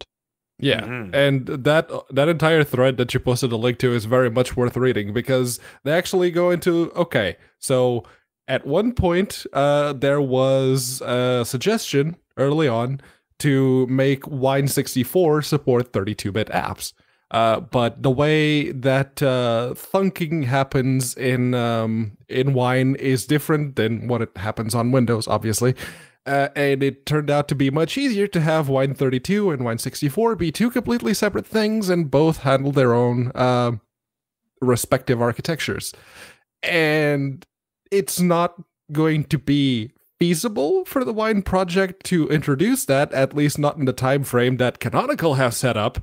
Yeah. Mhm. And that that entire thread that you posted a link to is very much worth reading because they actually go into okay, so at one point uh there was a suggestion early on to make Wine64 support 32-bit apps. Uh, but the way that uh, thunking happens in um, in Wine is different than what it happens on Windows, obviously. Uh, and it turned out to be much easier to have Wine 32 and Wine 64 be two completely separate things and both handle their own uh, respective architectures. And it's not going to be feasible for the Wine project to introduce that, at least not in the time frame that Canonical have set up.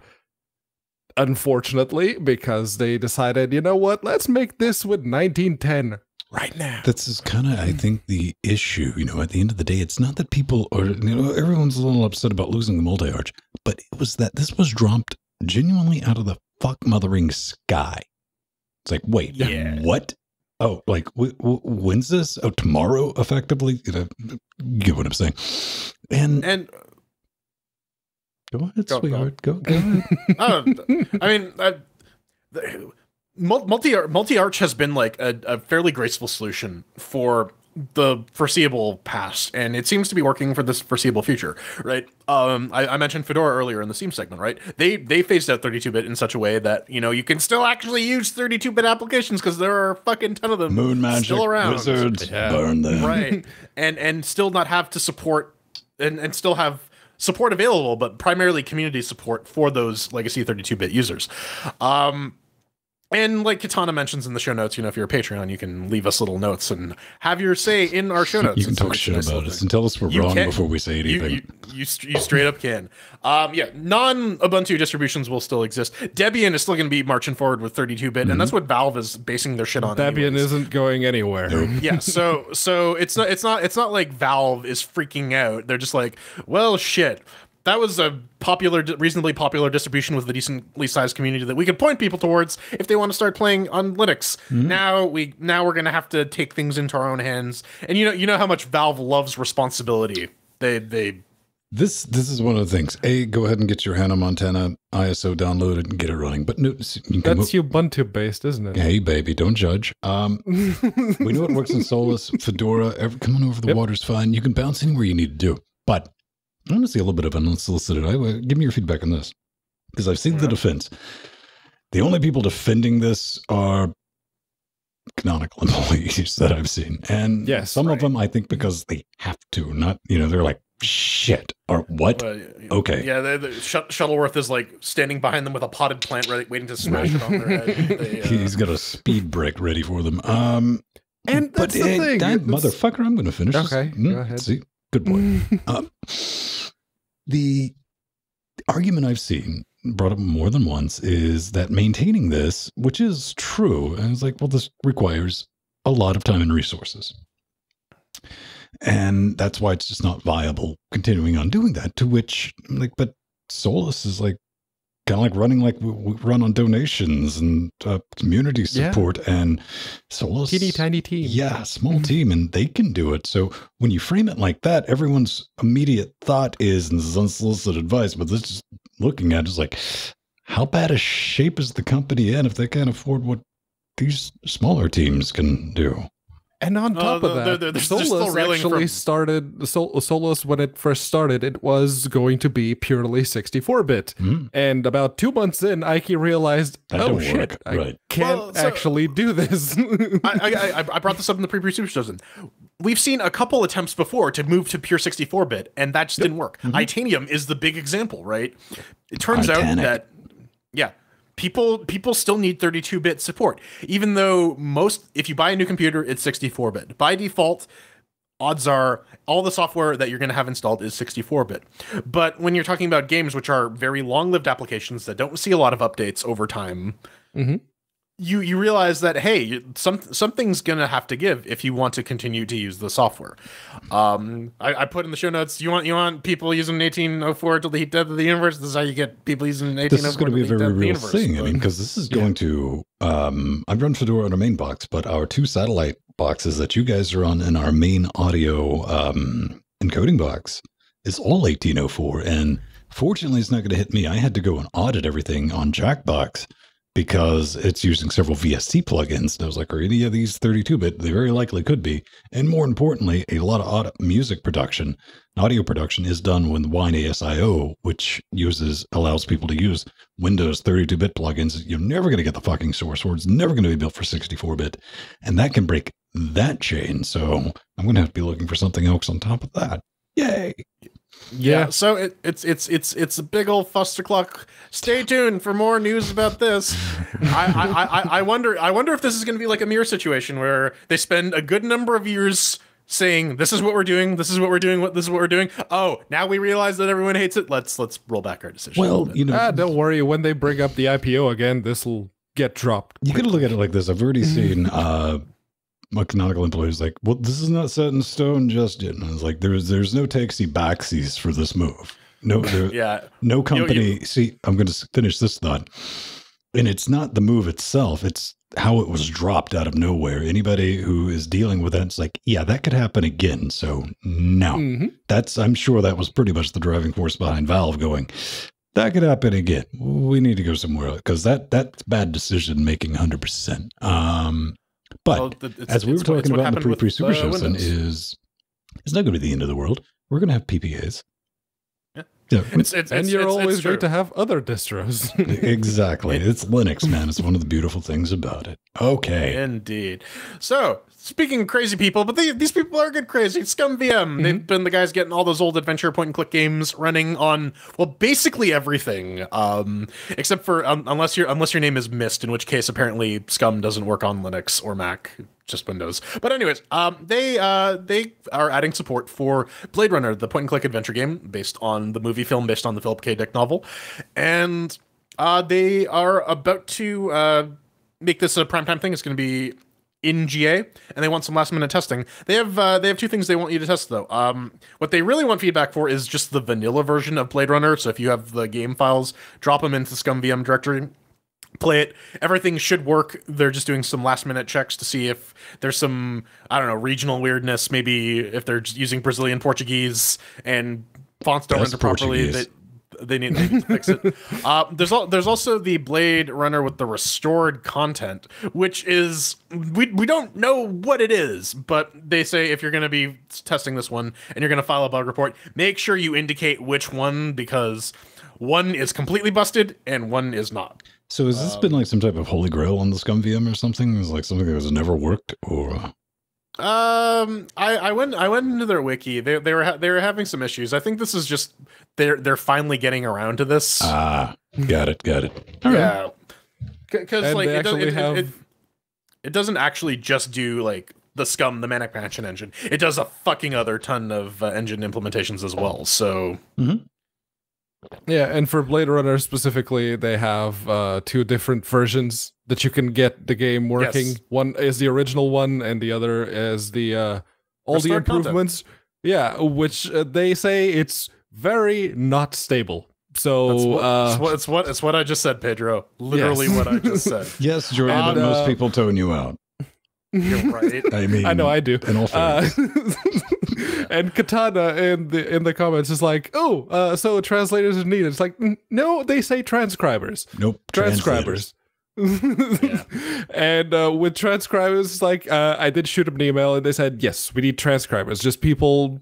Unfortunately, because they decided, you know what, let's make this with 1910 right now. This is kind of, I think, the issue. You know, at the end of the day, it's not that people are, you know, everyone's a little upset about losing the multi arch, but it was that this was dropped genuinely out of the fuck mothering sky. It's like, wait, Yeah. what? Oh, like, w- w- when's this? Oh, tomorrow, effectively? You, know, get what I'm saying. And, And go ahead, Go- go. sweetheart. Go, go [laughs] ahead. uh, I mean, uh, the- mul- multi multi arch has been like a, a fairly graceful solution for the foreseeable past, and it seems to be working for this foreseeable future, right? Um, I, I mentioned Fedora earlier in the Steam segment, right? They they phased out 32-bit in such a way that you know you can still actually use 32-bit applications because there are a fucking ton of them Moon magic, still around, wizards, Yeah. burn them. right? and and still not have to support and and still have support available, but primarily community support for those legacy 32-bit users. Um, and like Katana mentions in the show notes, you know, if you're a Patreon, you can leave us little notes and have your say in our show notes. You can talk shit nice about us and tell us we're You wrong can- before we say You, anything. you, you, st- you straight up can. Um, yeah, non Ubuntu distributions will still exist. Debian is still going to be marching forward with 32 bit, and that's what Valve is basing their shit on. Debian anyways. isn't going anywhere. [laughs] yeah so so it's not it's not it's not like valve is freaking out they're just like well shit that was a popular reasonably popular distribution with a decently sized community that we could point people towards if they want to start playing on linux now we now we're gonna have to take things into our own hands and you know you know how much valve loves responsibility they they This this is one of the things. A, go ahead and get your Hannah Montana ISO downloaded and get it running. But no, you can That's Ubuntu based, isn't it? Hey, baby, don't judge. Um, [laughs] we know it works in Solus, Fedora. Every, coming over the Yep. water's fine. You can bounce anywhere you need to do. But I want to see a little bit of an unsolicited. I, uh, give me your feedback on this because I've seen the defense. The only people defending this are canonical [laughs] employees that I've seen, and Yes, some of them I think because they have to. Not you know they're like shit or what. uh, Okay. yeah the, the, Shut- shuttleworth is like standing behind them with a potted plant ready, waiting to smash it on their head [laughs] They, uh, He's got a speed break ready for them. Um, And but that's the eh, thing. that motherfucker, I'm going to finish. this. Okay, Hmm, go ahead. See, good boy. um, the argument I've seen brought up more than once is that maintaining this, which is true, and it's like, well, this requires a lot of time and resources. And that's why it's just not viable continuing on doing that. To which, like, but Solus is like kind of like running like we, run on donations and uh, community Yeah. support and Solus. Teeny tiny team. Yeah, small team, and they can do it. So when you frame it like that, everyone's immediate thought is, and this is unsolicited advice, but this is looking at is like, how bad a shape is the company in if they can't afford what these smaller teams can do? And on No, top of they're- that, they're- they're Solus reeling actually from- started the Sol- Solus when it first started. It was going to be purely 64-bit, Hmm? and about two months in, Ike realized, That "Oh shit, work, I right. can't Well, so- actually do this." [laughs] I, I, I- I brought this up in the pre-pre super dozen. We've seen a couple attempts before to move to pure 64-bit, and that just didn't work. Mm-hmm. Itanium is the big example, right? It turns Titanic. out that, yeah, people people still need 32-bit support. Even though most if you buy a new computer it's 64-bit by default odds are all the software that you're going to have installed is 64-bit but when you're talking about games which are very long-lived applications that don't see a lot of updates over time Mhm. You you realize that hey some something's gonna have to give if you want to continue to use the software um i, I put in the show notes you want you want people using 1804 to the heat death of the universe this is how you get people using 1804 This is going to be a very Death of the real thing. I mean, because this is going to. Um, I run Fedora on our main box, but our two satellite boxes that you guys are on in our main audio um, encoding box is all 1804. And fortunately, it's not going to hit me. I had to go and audit everything on Jackbox because it's using several VST plugins. And I was like, are any of these 32 bit? They very likely could be. And more importantly, a lot of music production, audio production is done with Wine ASIO, which uses allows people to use Windows 32 bit plugins. You're never going to get the fucking source, or it's never going to be built for 64 bit. And that can break that chain. So I'm going to have to be looking for something else on top of that. Yay. Yeah so it, it's it's it's it's a big old fustercluck stay tuned for more news about this [laughs] I, I i i wonder i wonder if this is going to be like a mirror situation where they spend a good number of years saying this is what we're doing this is what we're doing what this is what we're doing oh now we realize that everyone hates it let's let's roll back our decision Well, you know, Ah, don't worry. When they bring up the IPO again, this will get dropped. you got to look at it like this. I've already seen uh, my canonical employees like, well, this is not set in stone just yet. And I was like, there's there's no takesy backsies for this move. No, [laughs] there, yeah no company. see, I'm going to finish this thought. And it's not the move itself; it's how it was dropped out of nowhere. Anybody who is dealing with that, it's like, yeah, that could happen again. So no, Mhm. that's I'm sure that was pretty much the driving force behind Valve going. That could happen again. We need to go somewhere because that that's bad decision making, hundred percent. But Well, as we were it's what- it's talking about in the pre-pre super uh, Windows. is it's not going to be the end of the world. We're going to have PPAs. Yeah. Yeah, It's, it's, And it's, you're it's, always it's going to have other distros. [laughs] exactly. It's Linux, man. It's one of the beautiful things about it. Okay. Indeed. So, speaking of crazy people, but they, these people are good crazy. ScummVM. They've been the guys getting all those old adventure point and click games running on well, basically everything, um, except for um, unless your unless your name is Myst, in which case apparently Scum doesn't work on Linux or Mac. Just Windows, but anyways, um, they uh, they are adding support for Blade Runner, the point and click adventure game based on the movie film based on the Philip K. Dick novel, and uh, they are about to uh, make this a primetime thing. It's going to be in GA, and they want some last minute testing. They have uh, they have two things they want you to test though. Um, what they really want feedback for is just the vanilla version of Blade Runner. So if you have the game files, drop them into ScummVM directory. Play it. Everything should work. They're just doing some last minute checks to see if there's some I don't know regional weirdness. Maybe if they're using Brazilian Portuguese and fonts don't That's render properly. They, they need, they need to fix it. [laughs] Uh, there's al- there's also the Blade Runner with the restored content, which is we we don't know what it is, but they say if you're going to be testing this one and you're going to file a bug report, make sure you indicate which one because one is completely busted and one is not. So has this been like some type of holy grail on the ScummVM or something? Is like something that has never worked or Um, I, I went I went into their wiki. They they were ha- they were having some issues. I think this is just they're they're finally getting around to this. ah, got it, got it. All right. yeah, because And like it, does, actually it, have- it, it, it doesn't actually just do like the SCUMM the Maniac Mansion engine. It does a fucking other ton of uh, engine implementations as well. So Yeah, and for Blade Runner specifically, they have uh, two different versions that you can get the game working. Yes. One is the original one, and the other is the uh, all the Restored content. improvements. Yeah, which uh, they say it's very not stable. So that's what, uh, it's what it's what it's what I just said, Pedro. Literally Yes. what I just said. [laughs] Yes, Jordan, And, but most uh, people tone you out. You're right. [laughs] I mean, I know I do. And also, Uh, [laughs] and Katana in the in the comments is like, oh, uh, so translators are needed. It's like, "Mm, no, they say transcribers. nope. transcribers. [laughs] and uh, with transcribers, like uh, I did shoot them an email, and they said yes, we need transcribers, just people,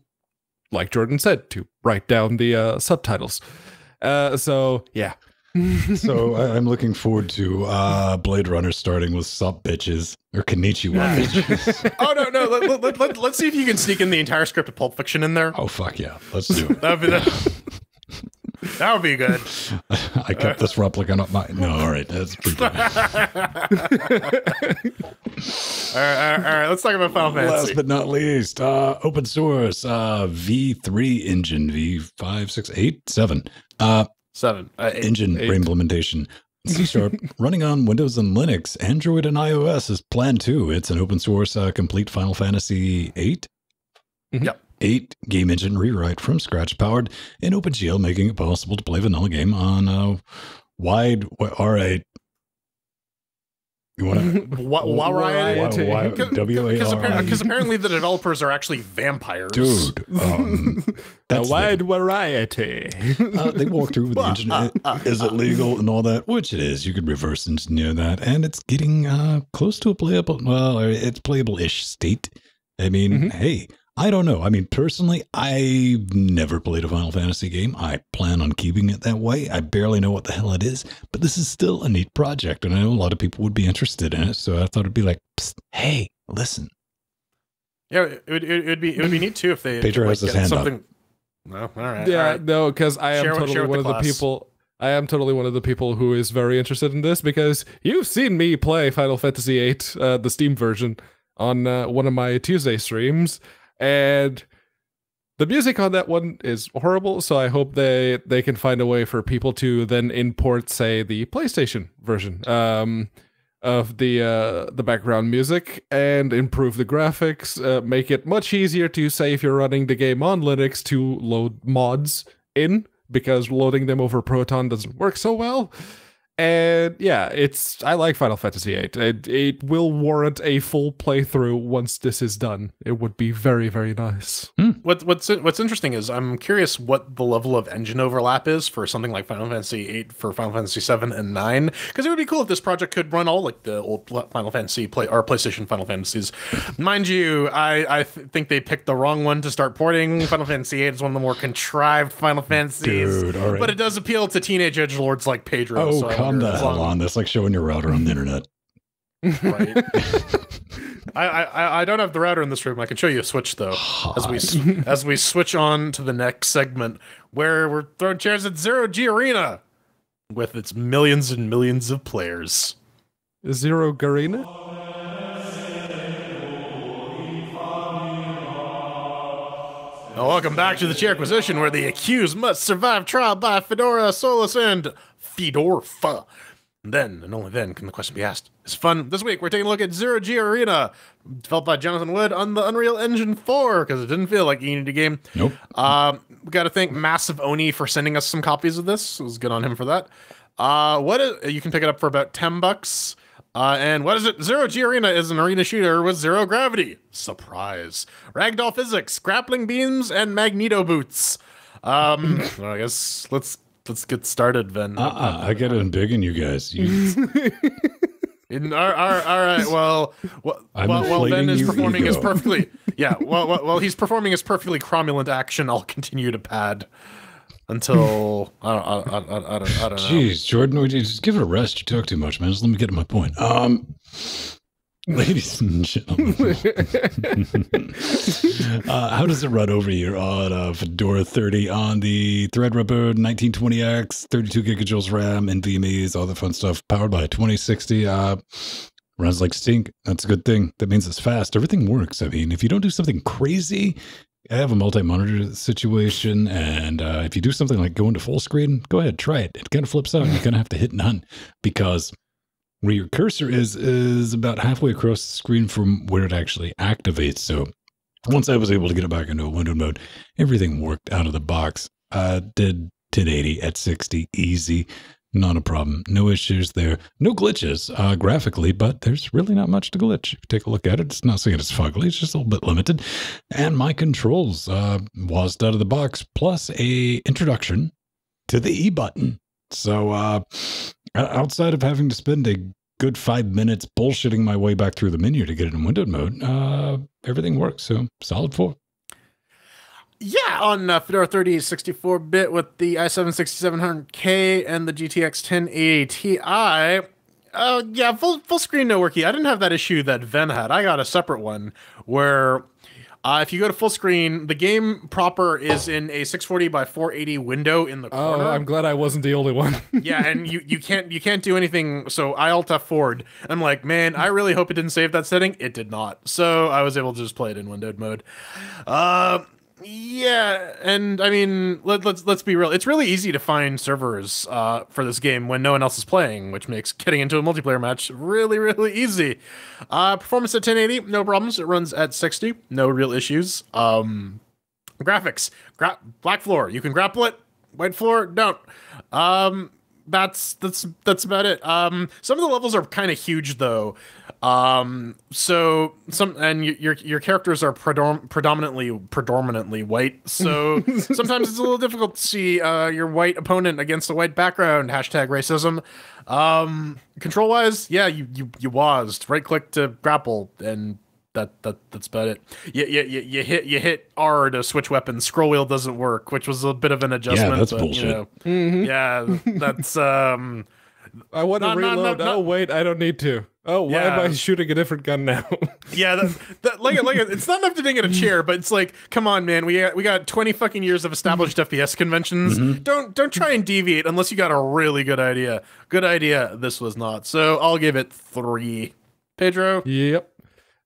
like Jordan said, to write down the uh, subtitles. Uh, so yeah, So I, I'm looking forward to uh, Blade Runner starting with sup bitches or Konnichiwa bitches. [laughs] oh no no let, let, let, let, let's see if you can sneak in the entire script of Pulp Fiction in there. oh fuck yeah, let's do it. [laughs] That would be that. that would be good. I [laughs] I kept this replica up my. No, all right, that's pretty good. All right, all right, all right. Let's talk about Final Fantasy. Last but not least, uh, open source uh, V3 engine, V5, 6, 8, 7. Uh, Seven. Uh, eight. engine eight. implementation. C Sharp [laughs] running on Windows and Linux, Android and iOS is planned too. It's an open source uh, complete Final Fantasy 8. Mhm. Yep. 8 game engine rewrite from scratch powered in OpenGL, making it possible to play vanilla game on a wide. All right. You want to. Wa- wa- riot? Variety. Because W-A-R. apparently the developers are actually vampires. Dude, [laughs] um, A that's the- wide variety. uh, they walk through with the [laughs] engine. uh, Is it legal and all that? Which it is. You could reverse engineer that, and it's getting uh, close to a playable. Well, it's playable-ish state. I mean, Mhm. hey, I don't know. I mean, personally, I've never played a Final Fantasy game. I plan on keeping it that way. I barely know what the hell it is, but this is still a neat project, and I know a lot of people would be interested in it. So I thought it'd be like, Psst, hey, listen. Yeah, it would, it would be it would be neat too if they Pedro like, has his get hand up. something. No, all right. yeah, all right. no, because I am Share with- totally share with one the of the people. I am totally one of the people who is very interested in this because you've seen me play Final Fantasy VIII, uh, the Steam version, on uh, one of my Tuesday streams, and the music on that one is horrible. So I hope they they can find a way for people to then import, say, the PlayStation version. Um, of the uh, the background music and improve the graphics, uh, make it much easier to say if you're running the game on Linux to load mods in because loading them over Proton doesn't work so well. And yeah, it's I like Final Fantasy VIII. It, it will warrant a full playthrough once this is done. It would be very very nice. Hmm. What, what's what's interesting is I'm curious what the level of engine overlap is for something like Final Fantasy VIII for Final Fantasy VII and nine. Because it would be cool if this project could run all like the old Final Fantasy play or PlayStation Final Fantasies. Mind you, I I th- think they picked the wrong one to start porting. Final Fantasy VIII is one of the more contrived Final Fantasies, Dude, all right. but it does appeal to teenage edge lords like Pedro. Oh, so I calm wonder the hell on. That's like showing your router on the internet. Right. [laughs] I, I I don't have the router in this room. I can show you a switch though. As we as we switch on to the next segment, where we're throwing chairs at Zero G Arena with its millions and millions of players. Zero Garena? Now, welcome back to the chair acquisition, where the accused must survive trial by Fedora, Solus, and Fedorfa. Then, and only then, can the question be asked. It's fun. This week, we're taking a look at Zero G Arena, developed by Jonathan Wood on the Unreal Engine 4, because it didn't feel like a Unity game. Nope. Um, we got to thank Massive Oni for sending us some copies of this. It was good on him for that. Uh, what is, you can pick it up for about 10 bucks. Uh, and what is it? Zero G Arena is an arena shooter with zero gravity. Surprise. Ragdoll physics, grappling beams, and magneto boots. Um, [laughs] I guess let's let's get started then. Uh-uh, I get it in big in you guys. You, [laughs] In, all, all, all right. Well, well, I'm well, well Ben inflating is performing his ego. perfectly. [laughs] Yeah. Well, well, well, he's performing his perfectly cromulent action. I'll continue to pad until [laughs] I don't, I, I, I, I don't, I don't know. Jeez, Jordan, would you just give it a rest? You talk too much, man. Just let me get to my point. Um, [laughs] ladies and gentlemen, [laughs] uh, how does it run over here on uh, Fedora 30 on the Threadripper 1920X, 32 gigajoules RAM, NVMe's, all the fun stuff, powered by a 2060? Uh, runs like stink. That's a good thing. That means it's fast. Everything works. I mean, if you don't do something crazy, I have a multi-monitor situation, and uh, if you do something like go into full screen, go ahead, try it. It kind of flips out. You're gonna have to hit none because where your cursor is is about halfway across the screen from where it actually activates. So once I was able to get it back into a window mode, everything worked out of the box. Uh, did 1080 at 60 easy. Not a problem. No issues there. No glitches uh, graphically, but there's really not much to glitch. Take a look at it, it's not saying it's fugly. It's just a little bit limited. And my controls uh, was out of the box, plus a introduction to the E button. So uh, outside of having to spend a good five minutes bullshitting my way back through the menu to get it in windowed mode, uh, everything works. So solid four. Yeah, on uh, Fedora 30 64-bit with the i7-6700K and the GTX 1080 Ti. Uh, yeah, full full screen no worky. I didn't have that issue that Venn had. I got a separate one where Uh, if you go to full screen, the game proper is in a 640 by 480 window in the corner. Oh. I'm glad I wasn't the only one. [laughs] yeah, and you you can't you can't do anything. So I alt F forward. I'm like, man, I really hope it didn't save that setting. It did not. So I was able to just play it in windowed mode. Uh, yeah, and I mean, let, let's let's be real. It's really easy to find servers uh, for this game when no one else is playing, which makes getting into a multiplayer match really really easy. Uh, performance at 1080, no problems. It runs at 60, no real issues. Um, graphics, gra- black floor, you can grapple it. White floor, don't. Um, that's that's that's about it. Um, some of the levels are kind of huge though. Um, so some and your your characters are predom- predominantly predominantly white. So [laughs] sometimes it's a little difficult to see uh, your white opponent against a white background. Hashtag racism. Um, control wise, yeah, you you you wased right click to grapple and that that that's about it. You, you, you, you hit you hit R to switch weapons. Scroll wheel doesn't work, which was a bit of an adjustment. Yeah, that's but, bullshit. You know, Mm-hmm. Yeah, that's um. I want to No, no, no, reload. Oh wait, I don't need to. Oh, why am I shooting a different gun now? [laughs] Yeah, that, that like like it's not enough to ding at a chair, but it's like, come on, man, we got, we got twenty fucking years of established FPS conventions. Don't don't try and deviate unless you got a really good idea. Good idea. This was not. So I'll give it three. Pedro. Yep.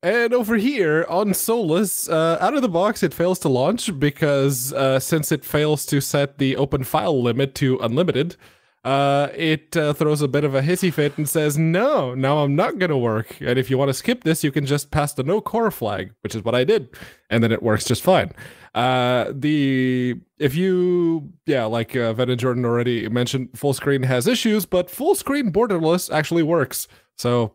And over here on Solus, uh, out of the box, it fails to launch because uh, since it fails to set the open file limit to unlimited, uh, it uh, throws a bit of a hissy fit and says, "No, now I'm not gonna work. And if you want to skip this, you can just pass the no core flag, which is what I did, and then it works just fine." Uh, the if you yeah, like uh, Venn and Jordan already mentioned, full screen has issues, but full screen borderless actually works. So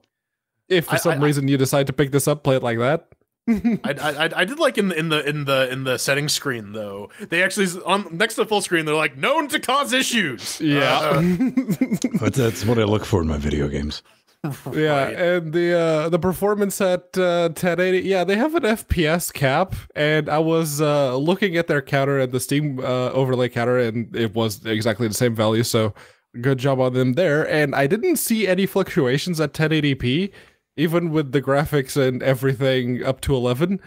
if for I- some I- reason you decide to pick this up, play it like that. [laughs] I, I I did like in the in the in the in the settings screen though. They actually on next to full screen they're like known to cause issues. Uh, [laughs] But that's what I look for in my video games. [laughs] yeah, Right. and the uh, the performance at uh, 1080, yeah, they have an FPS cap, and I was uh, looking at their counter and the Steam uh, overlay counter, and it was exactly the same value. So good job on them there. And I didn't see any fluctuations at 1080p, even with the graphics and everything up to 11,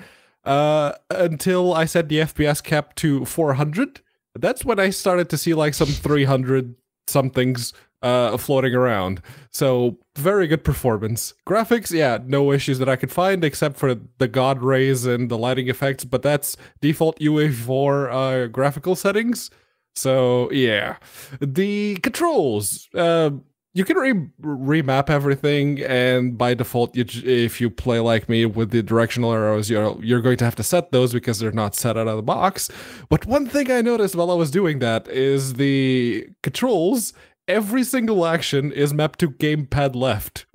uh, until I set the FPS cap to 400. That's when I started to see like some 300 somethings uh, floating around. So very good performance. Graphics, yeah, no issues that I could find except for the god rays and the lighting effects, but that's default UE4 uh, graphical settings. So yeah, the controls. Uh, you can re- remap everything, and by default, you, if you play like me with the directional arrows, you're you're going to have to set those because they're not set out of the box. But one thing I noticed while I was doing that is the controls. Every single action is mapped to gamepad left.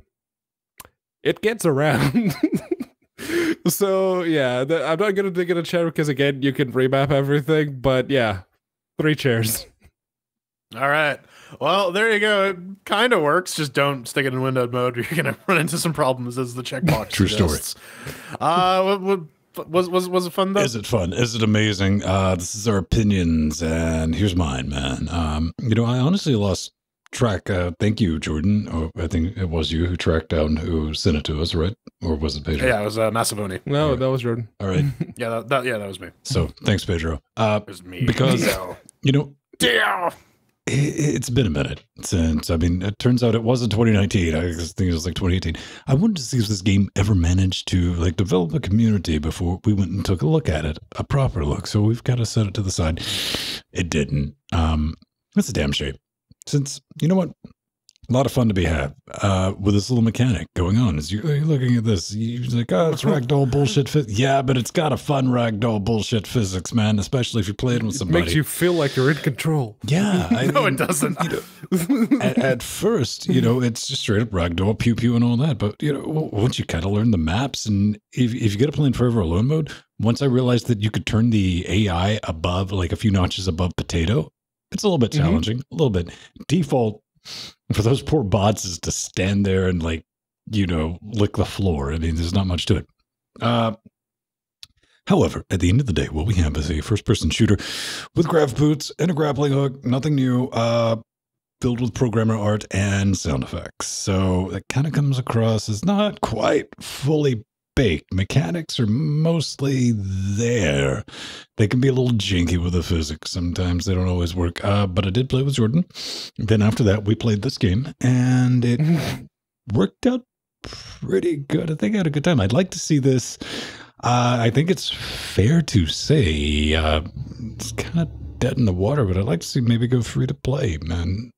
It gets around. [laughs] so yeah, the, I'm not gonna dig in a chair because again, you can remap everything. But yeah, three chairs. All right. Well, there you go. It kind of works. Just don't stick it in windowed mode. Or [laughs] you're gonna run into some problems as the checkbox. True story. suggests. Uh, what, what, was was was it fun though? Is it fun? Is it amazing? Uh, this is our opinions, and here's mine, man. Um, you know, I honestly lost track. Uh, thank you, Jordan. Oh, I think it was you who tracked down who sent it to us, right? Or was it Pedro? yeah, it was uh, Massivoni. No, that was Jordan. All right. [laughs] Yeah, that, that yeah, that was me. So thanks, Pedro. Uh, It was me. Because- Dio. you know, Dio. It, it's been a minute since. I mean, it turns out it wasn't 2019. I think it was like 2018. I wanted to see if this game ever managed to like develop a community before we went and took a look at it, a proper look. So we've got to set it to the side. It didn't. Um, that's a damn shame. Since you know what, a lot of fun to be had uh, with this little mechanic going on. As you're, you're looking at this, you're like, oh, it's [laughs] ragdoll bullshit. Yeah, but it's got a fun ragdoll bullshit physics, man. Especially if you're playing with It somebody. makes you feel like you're in control. yeah, [laughs] I No, mean, it doesn't. at, at first, you know, it's just straight up ragdoll, pew pew, and all that. But you know, once you kind of learn the maps, and if if you get a play in Forever Alone mode, once I realized that you could turn the AI above, like a few notches above Potato, it's a little bit Mhm. challenging, a little bit. Default for those poor bots is to stand there and like, you know, lick the floor. I mean, there's not much to it. Uh, However, at the end of the day, what we have is a first-person shooter with grav boots and a grappling hook. Nothing new. Uh, filled with programmer art and sound effects. So it kind of comes across as not quite fully baked. Mechanics are mostly there. They can be a little jinky with the physics. Sometimes they don't always work. Uh, but I did play with Jordan. Then after that, we played this game, and it [laughs] worked out pretty good. I think I had a good time. I'd like to see this. Uh, I think it's fair to say uh, it's kind of dead in the water, but I'd like to see maybe go free to play, man.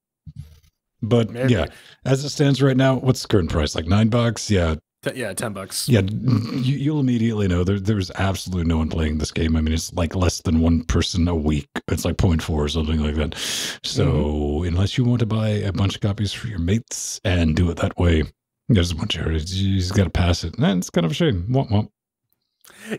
But Maybe. yeah, as it stands right now, what's the current price? Like nine bucks? Yeah, yeah, ten bucks. yeah. You, you'll immediately know there, there's absolutely no one playing this game. I mean, it's like less than one person a week. It's like 0.4 or something like that. So unless you want to buy a bunch of copies for your mates and do it that way, there's a bunch of areas you just got to pass it. And it's kind of a shame. Womp womp.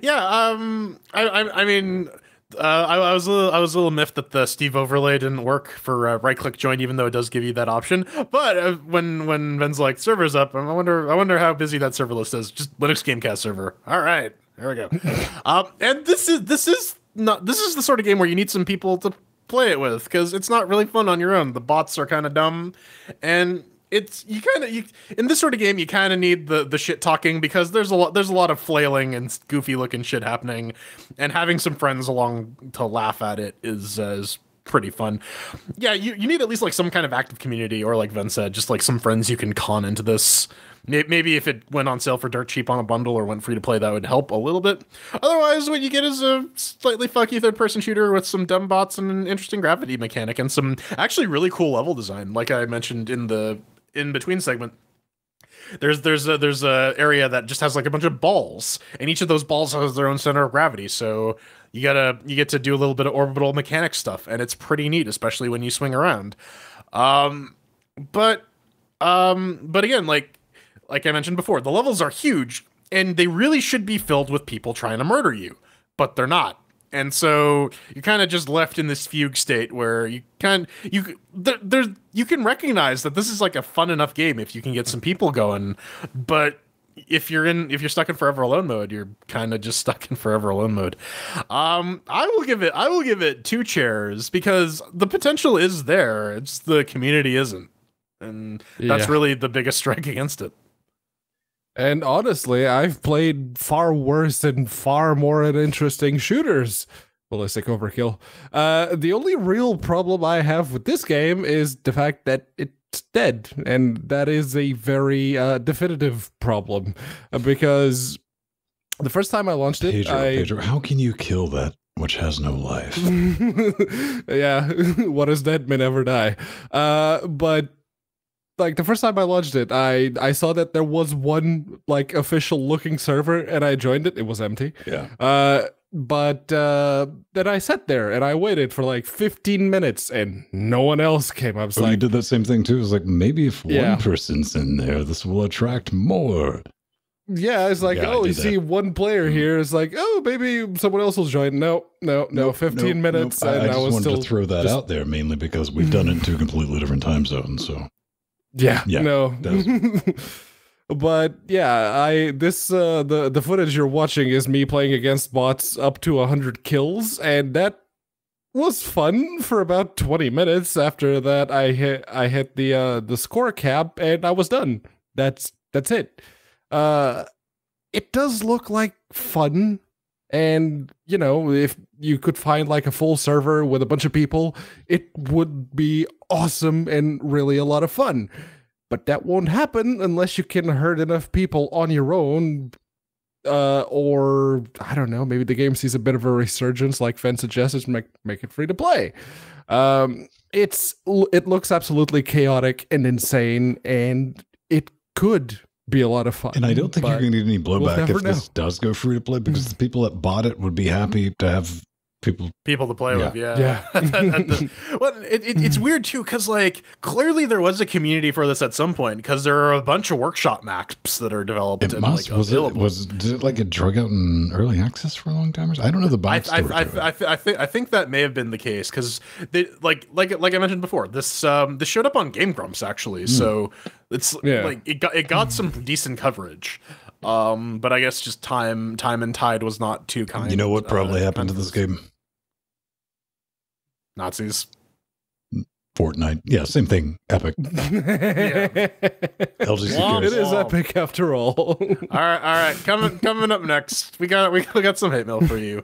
Yeah, um, I, I, I mean, uh, I, I was a little, I was a little miffed that the Steam overlay didn't work for uh, right-click join, even though it does give you that option. But uh, when when Venn's like servers up, I wonder I wonder how busy that server list is. Just Linux Gamecast server. All right, there we go. [laughs] um, and this is this is not this is the sort of game where you need some people to play it with because it's not really fun on your own. The bots are kind of dumb, and it's you kind of you in this sort of game you kind of need the the shit talking because there's a lot there's a lot of flailing and goofy looking shit happening, and having some friends along to laugh at it is uh, is pretty fun. Yeah, you you need at least like some kind of active community or like Venn said, just like some friends you can con into this. Maybe if it went on sale for dirt cheap on a bundle or went free to play, that would help a little bit. Otherwise, what you get is a slightly fucky third person shooter with some dumb bots and an interesting gravity mechanic and some actually really cool level design, like I mentioned in the in between segment. There's there's a there's a area that just has like a bunch of balls, and each of those balls has their own center of gravity. So you gotta you get to do a little bit of orbital mechanics stuff, and it's pretty neat, especially when you swing around. Um, but um, but again, like like I mentioned before, the levels are huge, and they really should be filled with people trying to murder you, but they're not. And so you're kind of just left in this fugue state where you kind you there, there's you can recognize that this is like a fun enough game if you can get some people going, but if you're in if you're stuck in forever alone mode, you're kind of just stuck in forever alone mode. Um, I will give it I will give it two chairs because the potential is there. It's the community isn't, and that's Yeah. really the biggest [laughs] strike against it. And honestly, I've played far worse and far more interesting shooters. Ballistic overkill. Uh, the only real problem I have with this game is the fact that it's dead, and that is a very uh, definitive problem uh, because the first time I launched it, Pedro, I Pedro, how can you kill that which has no life? [laughs] yeah, [laughs] what is dead may never die. Uh, but like the first time I launched it, I I saw that there was one like official looking server, and I joined it. It was empty. yeah. Uh, but uh, then I sat there and I waited for like 15 minutes, and no one else came. I was So you like, did that same thing too. It's like maybe if Yeah. one person's in there, this will attract more. yeah, it's like, Yeah, oh, you did see one player here. It's like, oh, maybe someone else will join. No, no, no. 15 Nope, minutes, nope. I, and I I, just was wanted to throw that just- out there mainly because we've done it in two completely different time zones. So Yeah, [laughs] Yeah, no. [laughs] but yeah, I this uh the the footage you're watching is me playing against bots up to 100 kills and that was fun for about 20 minutes after that I hit I hit the uh the score cap and I was done. That's that's it. Uh it does look like fun and you know if you could find like a full server with a bunch of people it would be awesome and really a lot of fun. But that won't happen unless you can hurt enough people on your own uh or i don't know maybe the game sees a bit of a resurgence like Venn suggested make make it free to play. Um it's it looks absolutely chaotic and insane and it could be a lot of fun And I don't think but- you're going to get any blowback never if this does go free to play because the [laughs] people that bought it would be happy to have people. people to play with. Yeah, Yeah. [laughs] The- [laughs] well, it, it, it's weird too because like clearly there was a community for this at some point because there are a bunch of workshop maps that are developed It and must like was it was did it like get drug out in early access for a long time? Or so- I don't know the I, I, backstory. I. I, I, think I think that may have been the case because they like like like I mentioned before this um this showed up on Game Grumps actually so it's Yeah. like it got it got some decent coverage um but I guess just time time and tide was not too kind you know what uh, probably happened to this game? Nazis Fortnite. Yeah, same thing. Epic. [laughs] LG Long- It Security. is Wow. epic after all. [laughs] All right, all right. Coming coming up next, we got we got some hate mail for you.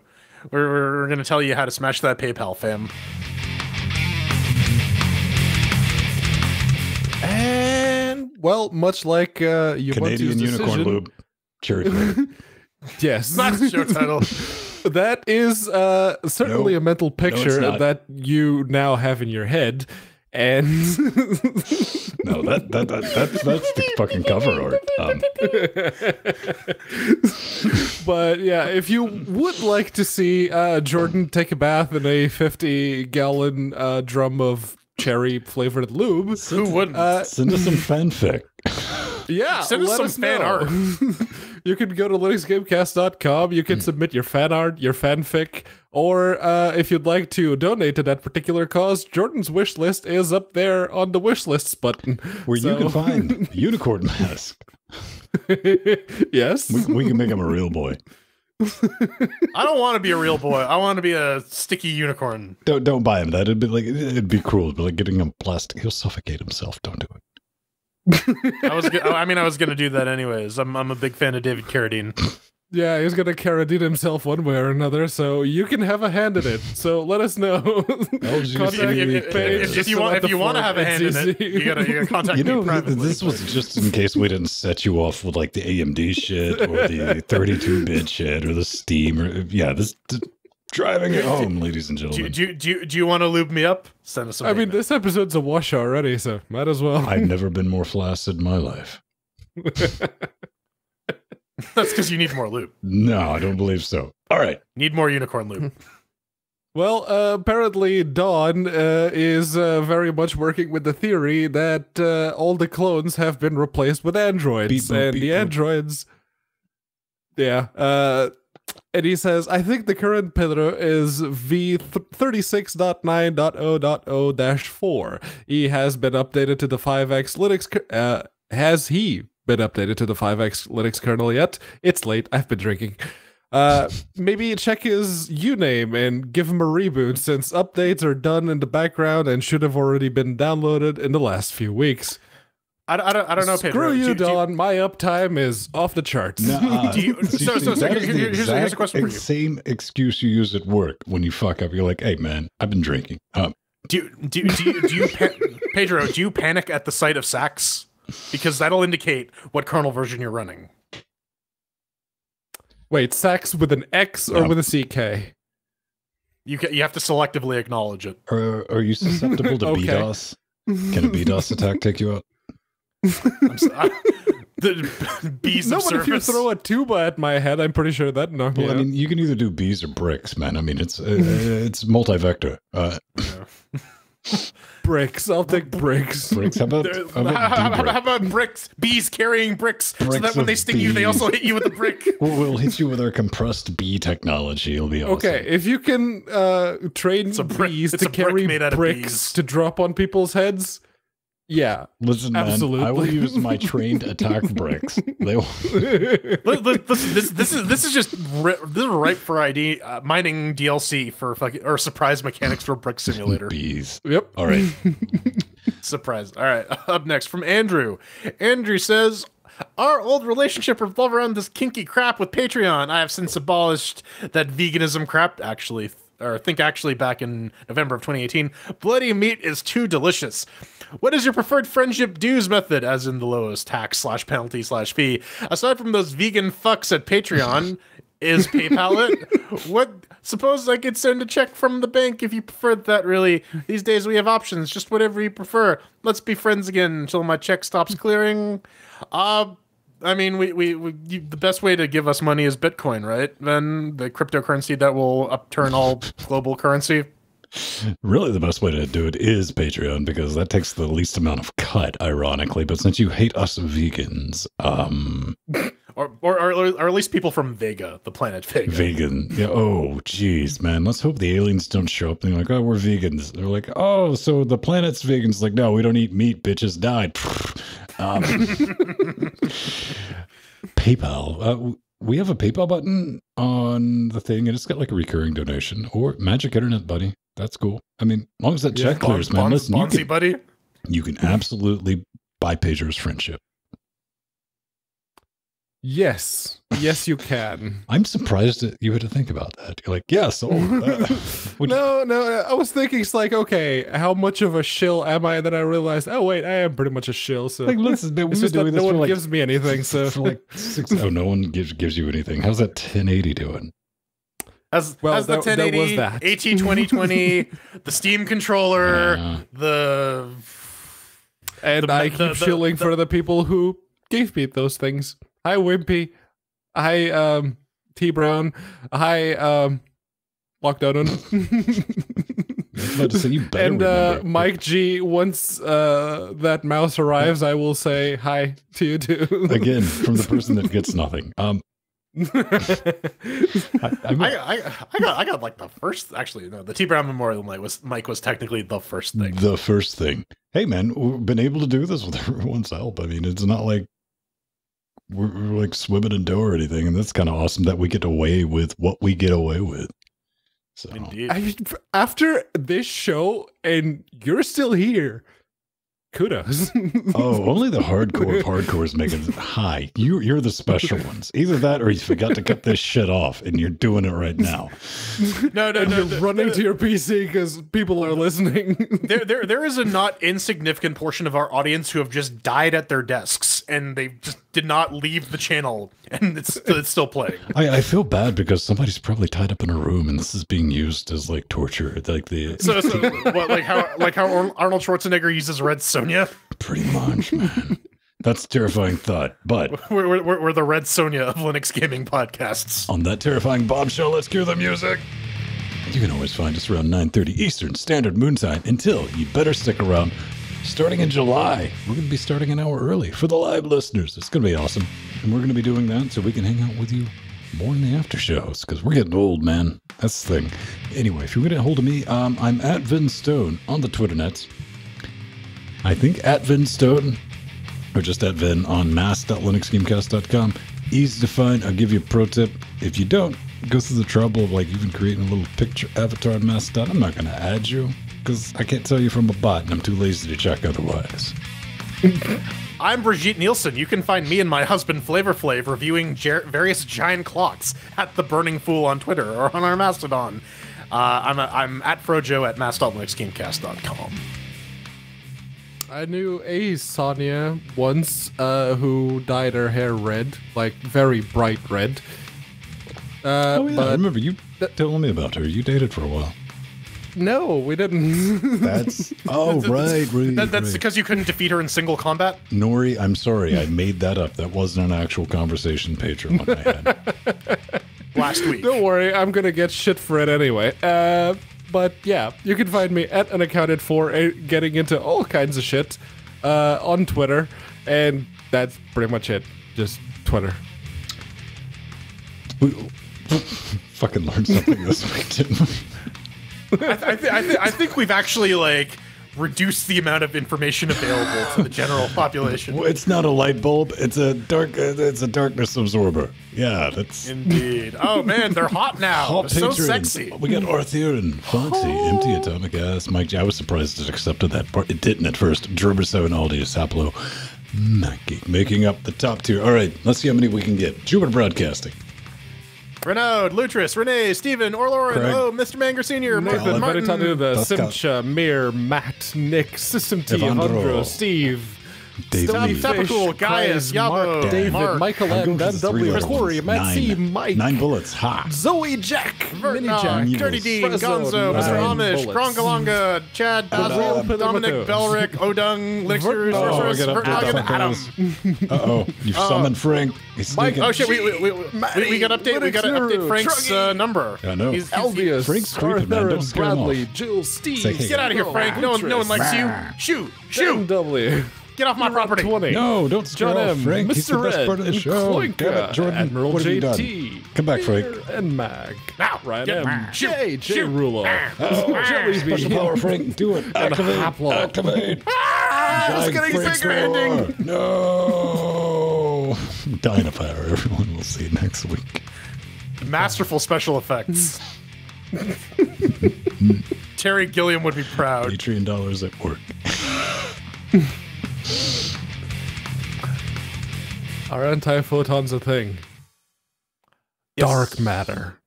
We're, we're, we're gonna tell you how to smash that PayPal, fam. and well, much like uh, Ubuntu's Canadian unicorn decision, lube. Cherry flavor. [laughs] Yes, That's the show title. [laughs] that is uh, certainly No. a mental picture not. that you now have in your head, and [laughs] No, that, that, that, that's, that's the fucking cover art. Um, but yeah, if you would like to see uh, Jordan take a bath in a fifty-gallon uh, drum of cherry flavored lube, Who wouldn't? uh, send us some fanfic. yeah, Send us some us fan know. art. You can go to linuxgamecast.com. You Hmm. can submit your fan art, your fanfic, or uh, if you'd like to donate to that particular cause, Jordan's wish list is up there on the wish lists button. Where you can find [laughs] unicorn mask. yes. We, we can make him a real boy. I don't want to be a real boy. I want to be a sticky unicorn. Don't don't buy him that. It'd be like it'd be cruel. It'd like getting him plastic. He'll suffocate himself. Don't do it. I was. go- I mean, I was gonna do that anyways. I'm. I'm a big fan of David Carradine. Yeah, he's gonna Carradine himself one way or another, so you can have a hand in it. So let us know. [laughs] Contact If, if, page, if, if you want, if you want to have a hand It's in it, you gotta, you gotta contact You know, me privately. this was just in case we didn't set you off with like the AMD shit or the [laughs] 32 bit shit or the Steam or yeah, this d- driving it home, ladies and Do, gentlemen. do, do, do you want to lube me up? Send us some. I mean, this episode's a wash already, so might as well. I've never [laughs] been more flaccid in my life. [laughs] that's because you need more lube. No, I don't believe so. All right. Need more unicorn lube. [laughs] Well, uh, apparently Dawn uh, is uh, very much working with the theory that uh, all the clones have been replaced with androids, Beep and beep the boop. androids. Yeah, uh, and he says, "I think the current Pedro is v thirty six dot nine dot o dot o dash four. He has been updated to the five x Linux. Uh, has he been updated to the five x Linux kernel yet? It's late. I've been drinking." Uh, maybe check his uname and give him a reboot since updates are done in the background and should have already been downloaded in the last few weeks. I, I don't. I don't know. Screw Pedro. you, Do- do Don. My uptime is off the charts. Nuh-uh. [laughs] Do you- so- so- so That here- is here- here's a- here's a question for you. Same excuse you use at work when you fuck up. You're like, "Hey, man, I've been drinking." Um, Do you- do do you, do you pa- [laughs] Pedro? Do you panic at the sight of Sax? Because that'll indicate what kernel version you're running. Wait, Sax with an X or Yeah. with a CK? You ca- you have to selectively acknowledge it. are, are you [laughs] susceptible to Okay. BDOS? Can a BDOS attack take you out? I'm so, I, the bees No, of but if you throw a tuba at my head, I'm pretty sure that knocked me Well, I out. mean, you can either do bees or bricks, man. I mean, it's uh, it's multi-vector. Uh, [laughs] bricks. I'll take bricks. bricks. How about, There- how how, about how- how- brick? how about bricks? Bees carrying bricks, so that when they sting you, they also hit you with a brick. [laughs] We'll, we'll hit you with our compressed bee technology. It'll be awesome. Okay, if you can uh, train It's a brick- bees to a brick carry made bricks bees. to drop on people's heads, yeah. Listen, man. I will use my trained attack [laughs] bricks. They will. Li- li- Listen, this this is this is just ri- this is ripe for ID uh, mining DLC for fucking or surprise mechanics for Brick Simulator. bees. Yep. All right. [laughs] Surprise! All right, [laughs] up next from Andrew. Andrew says. Our old relationship revolved around this kinky crap with Patreon. I have since abolished that veganism crap. Actually, or I think actually back in November of 2018. Bloody meat is too delicious. What is your preferred friendship dues method, as in the lowest tax slash penalty slash fee? Aside from those vegan fucks at Patreon, [laughs] is PayPal it? What? Suppose I could send a check from the bank if you preferred that. Really, these days we have options. Just whatever you prefer. Let's be friends again until my check stops clearing. Uh, I mean, we, we, we you, the best way to give us money is Bitcoin, right? Then the cryptocurrency that will upturn all [laughs] global currency. Really, the best way to do it is Patreon because that takes the least amount of cut, ironically. But since you hate us vegans, um, [laughs] Or, or, or, or at least people from Vega, the planet Vega. vegan, yeah. Oh, geez, man. Let's hope the aliens don't show up and they're like, "Oh, we're vegans." They're like, "Oh, so the planet's vegans." Like, no, we don't eat meat. Bitches died. [laughs] um, [laughs] PayPal. Uh, we have a PayPal button on the thing, and it's got like a recurring donation or Magic Internet, buddy. That's cool. I mean, as long as that Yeah. check clears, Bon- man. Bon- Listen, you can, buddy. you can absolutely buy Pager's friendship. Yes, yes, you can. [laughs] I'm surprised that you had to think about that. You're like, yes. Oh, [laughs] uh, [laughs] no, no. I was thinking, it's like, okay, how much of a shill am I? And then I realized, oh wait, I am pretty much a shill. So like, listen, man, we've been just that doing no this for one like, gives me anything. So for like six. Oh, no one gives gives you anything. How's that 1080 doing? As, Well, as the that- that 1080, was that. AT 2020, [laughs] the Steam controller, Yeah. the and The- I the- keep the- shilling the- for the people who gave me those things. Hi, Wimpy. Hi, um, T Brown. Hi, um, Lockdown. I was say, you [laughs] and uh. Mike G. Once uh, that mouse arrives, I will say hi to you too. Again, from the person that gets [laughs] nothing. Um, I, I'm, I, I, I got I got like the first actually no the T Brown Memorial Night was Mike was technically the first thing. the first thing. Hey, man, we've been able to do this with [laughs] everyone's help. I mean, it's not like we're, we're like swimming in dough or anything, and that's kind of awesome that we get away with what we get away with. So, Indeed. I, after this show, and you're still here. Kudos. [laughs] oh, only the hardcore of hardcores make it. high. you you're the special [laughs] ones. Either that, or you forgot to cut this shit off, and you're doing it right now. no, no, and no. you're no, running no, to your PC because people are listening. [laughs] there, there, there is a not insignificant portion of our audience who have just died at their desks and they just did not leave the channel and it's, it's still playing. I, I feel bad because somebody's probably tied up in a room, and this is being used as like torture. Like the So, so what, like how like how Arnold Schwarzenegger uses Red Sonja? pretty much, man. [laughs] That's a terrifying thought, but [laughs] We're, we're, we're the Red Sonja of Linux gaming podcasts. On that terrifying bombshell, let's cue the music. You can always find us around 9:30 Eastern Standard Moon Until you better stick around. Starting in July, we're going to be starting an hour early for the live listeners. It's going to be awesome, and we're going to be doing that so we can hang out with you more in the after shows because we're getting old, man. That's the thing. Anyway, if you want to get a hold of me, um, I'm at Venn Stone on the Twitter nets. I think at Venn Stone or just at Venn on mass.linuxgamecast.com. Easy to find. I'll give you a pro tip. If you don't, go through the trouble of like even creating a little picture avatar on mass.com. I'm not going to add you because I can't tell you from a bot and I'm too lazy to check otherwise. [laughs] I'm Brigitte Nielsen. You can find me and my husband Flavor Flav reviewing ger- various giant clocks at the Burning Fool on Twitter or on our Mastodon. Uh, I'm, a, I'm at Frojo at mass.linuxgamecast.com. I knew a Sonia once uh, who dyed her hair red, like very bright red. Uh, Oh, yeah. I remember you telling me about her. You dated for a while. no, we didn't. [laughs] That's. oh, right, right. That, that's right. because you couldn't defeat her in single combat. Nori, I'm sorry. I made that up. That wasn't an actual conversation Patreon I had. [laughs] last week. Don't worry, I'm gonna get shit for it anyway. Uh, but yeah, you can find me at unaccounted for getting into all kinds of shit uh, on Twitter, and that's pretty much it. Just Twitter. We fucking learned something this week, didn't we? I, th- I, th- I, th- I think we've actually like reduced the amount of information available to the general population. Well, it's not a light bulb. It's a dark. It's a darkness absorber. Yeah, that's Indeed. Oh man, they're hot [laughs] now. hot They're so sexy. We got Arthur and Foxy, Empty oh. Atomic Ass, Mike. I was surprised it accepted that part. It didn't at first. Gerberso and Aldi Saplo, making up the top tier. All right, let's see how many we can get. Jupiter Broadcasting. Renaud, Lutris, Renee, Steven, Orloran, Craig. oh, Mr. Manger Senior, Nathan, Martin, Martin, Veritanu, the Simcha, Mir, Matt, Nick, System T, Evandro. Andro, Steve, David. Stony Stop, Fish, Cool, Gaius, Chris, Yabo, Mark, David, Mark. Michael I'm N, going for Dan the three W, Corey, ones. Matt C, Mike, Nine bullets. Ha. Zoe Jack, Mini Vertnog, Jack, Dirty Dean, Frezzo, Gonzo, Mr. Amish, bullets. Krongalonga, Chad, Basil, Dominic, Pinamatos. Belric, Odung, Lixers, Vert- Oh, Sorceress, get up, Vertnog, get and up, Adam. Uh oh, you've summoned Frank. Mike- Oh shit, we, we, we, we, we got to update, we got to update Frank's uh, number. I know. He's, he's, Albius, Frank's creeping, man. Don't Bradley. Jill, Steve, Get out of here, Frank. No one, no one likes you. Shoot, shoot. W, Get off my property. 20. No, don't scare John off Frank. Mr. He's the best Red, part of the and show. Cloinka, Damn it, Jordan. Admiral what have you JT, done? Come back, Frank. And Mag. Now, Ryan get- M. shoot, J. J. shoot. Rulo. Oh, Jelly special Bean. power, Frank. Do it. Activate. Haplo. Activate. Ah, it's Giant getting Frank's expanding. door. No. [laughs] Dynafire. Everyone will see next week. Masterful special effects. [laughs] Terry Gilliam would be proud. Patreon dollars at work. [laughs] Are anti-photons a thing? Yes. Dark matter.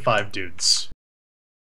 Five dudes.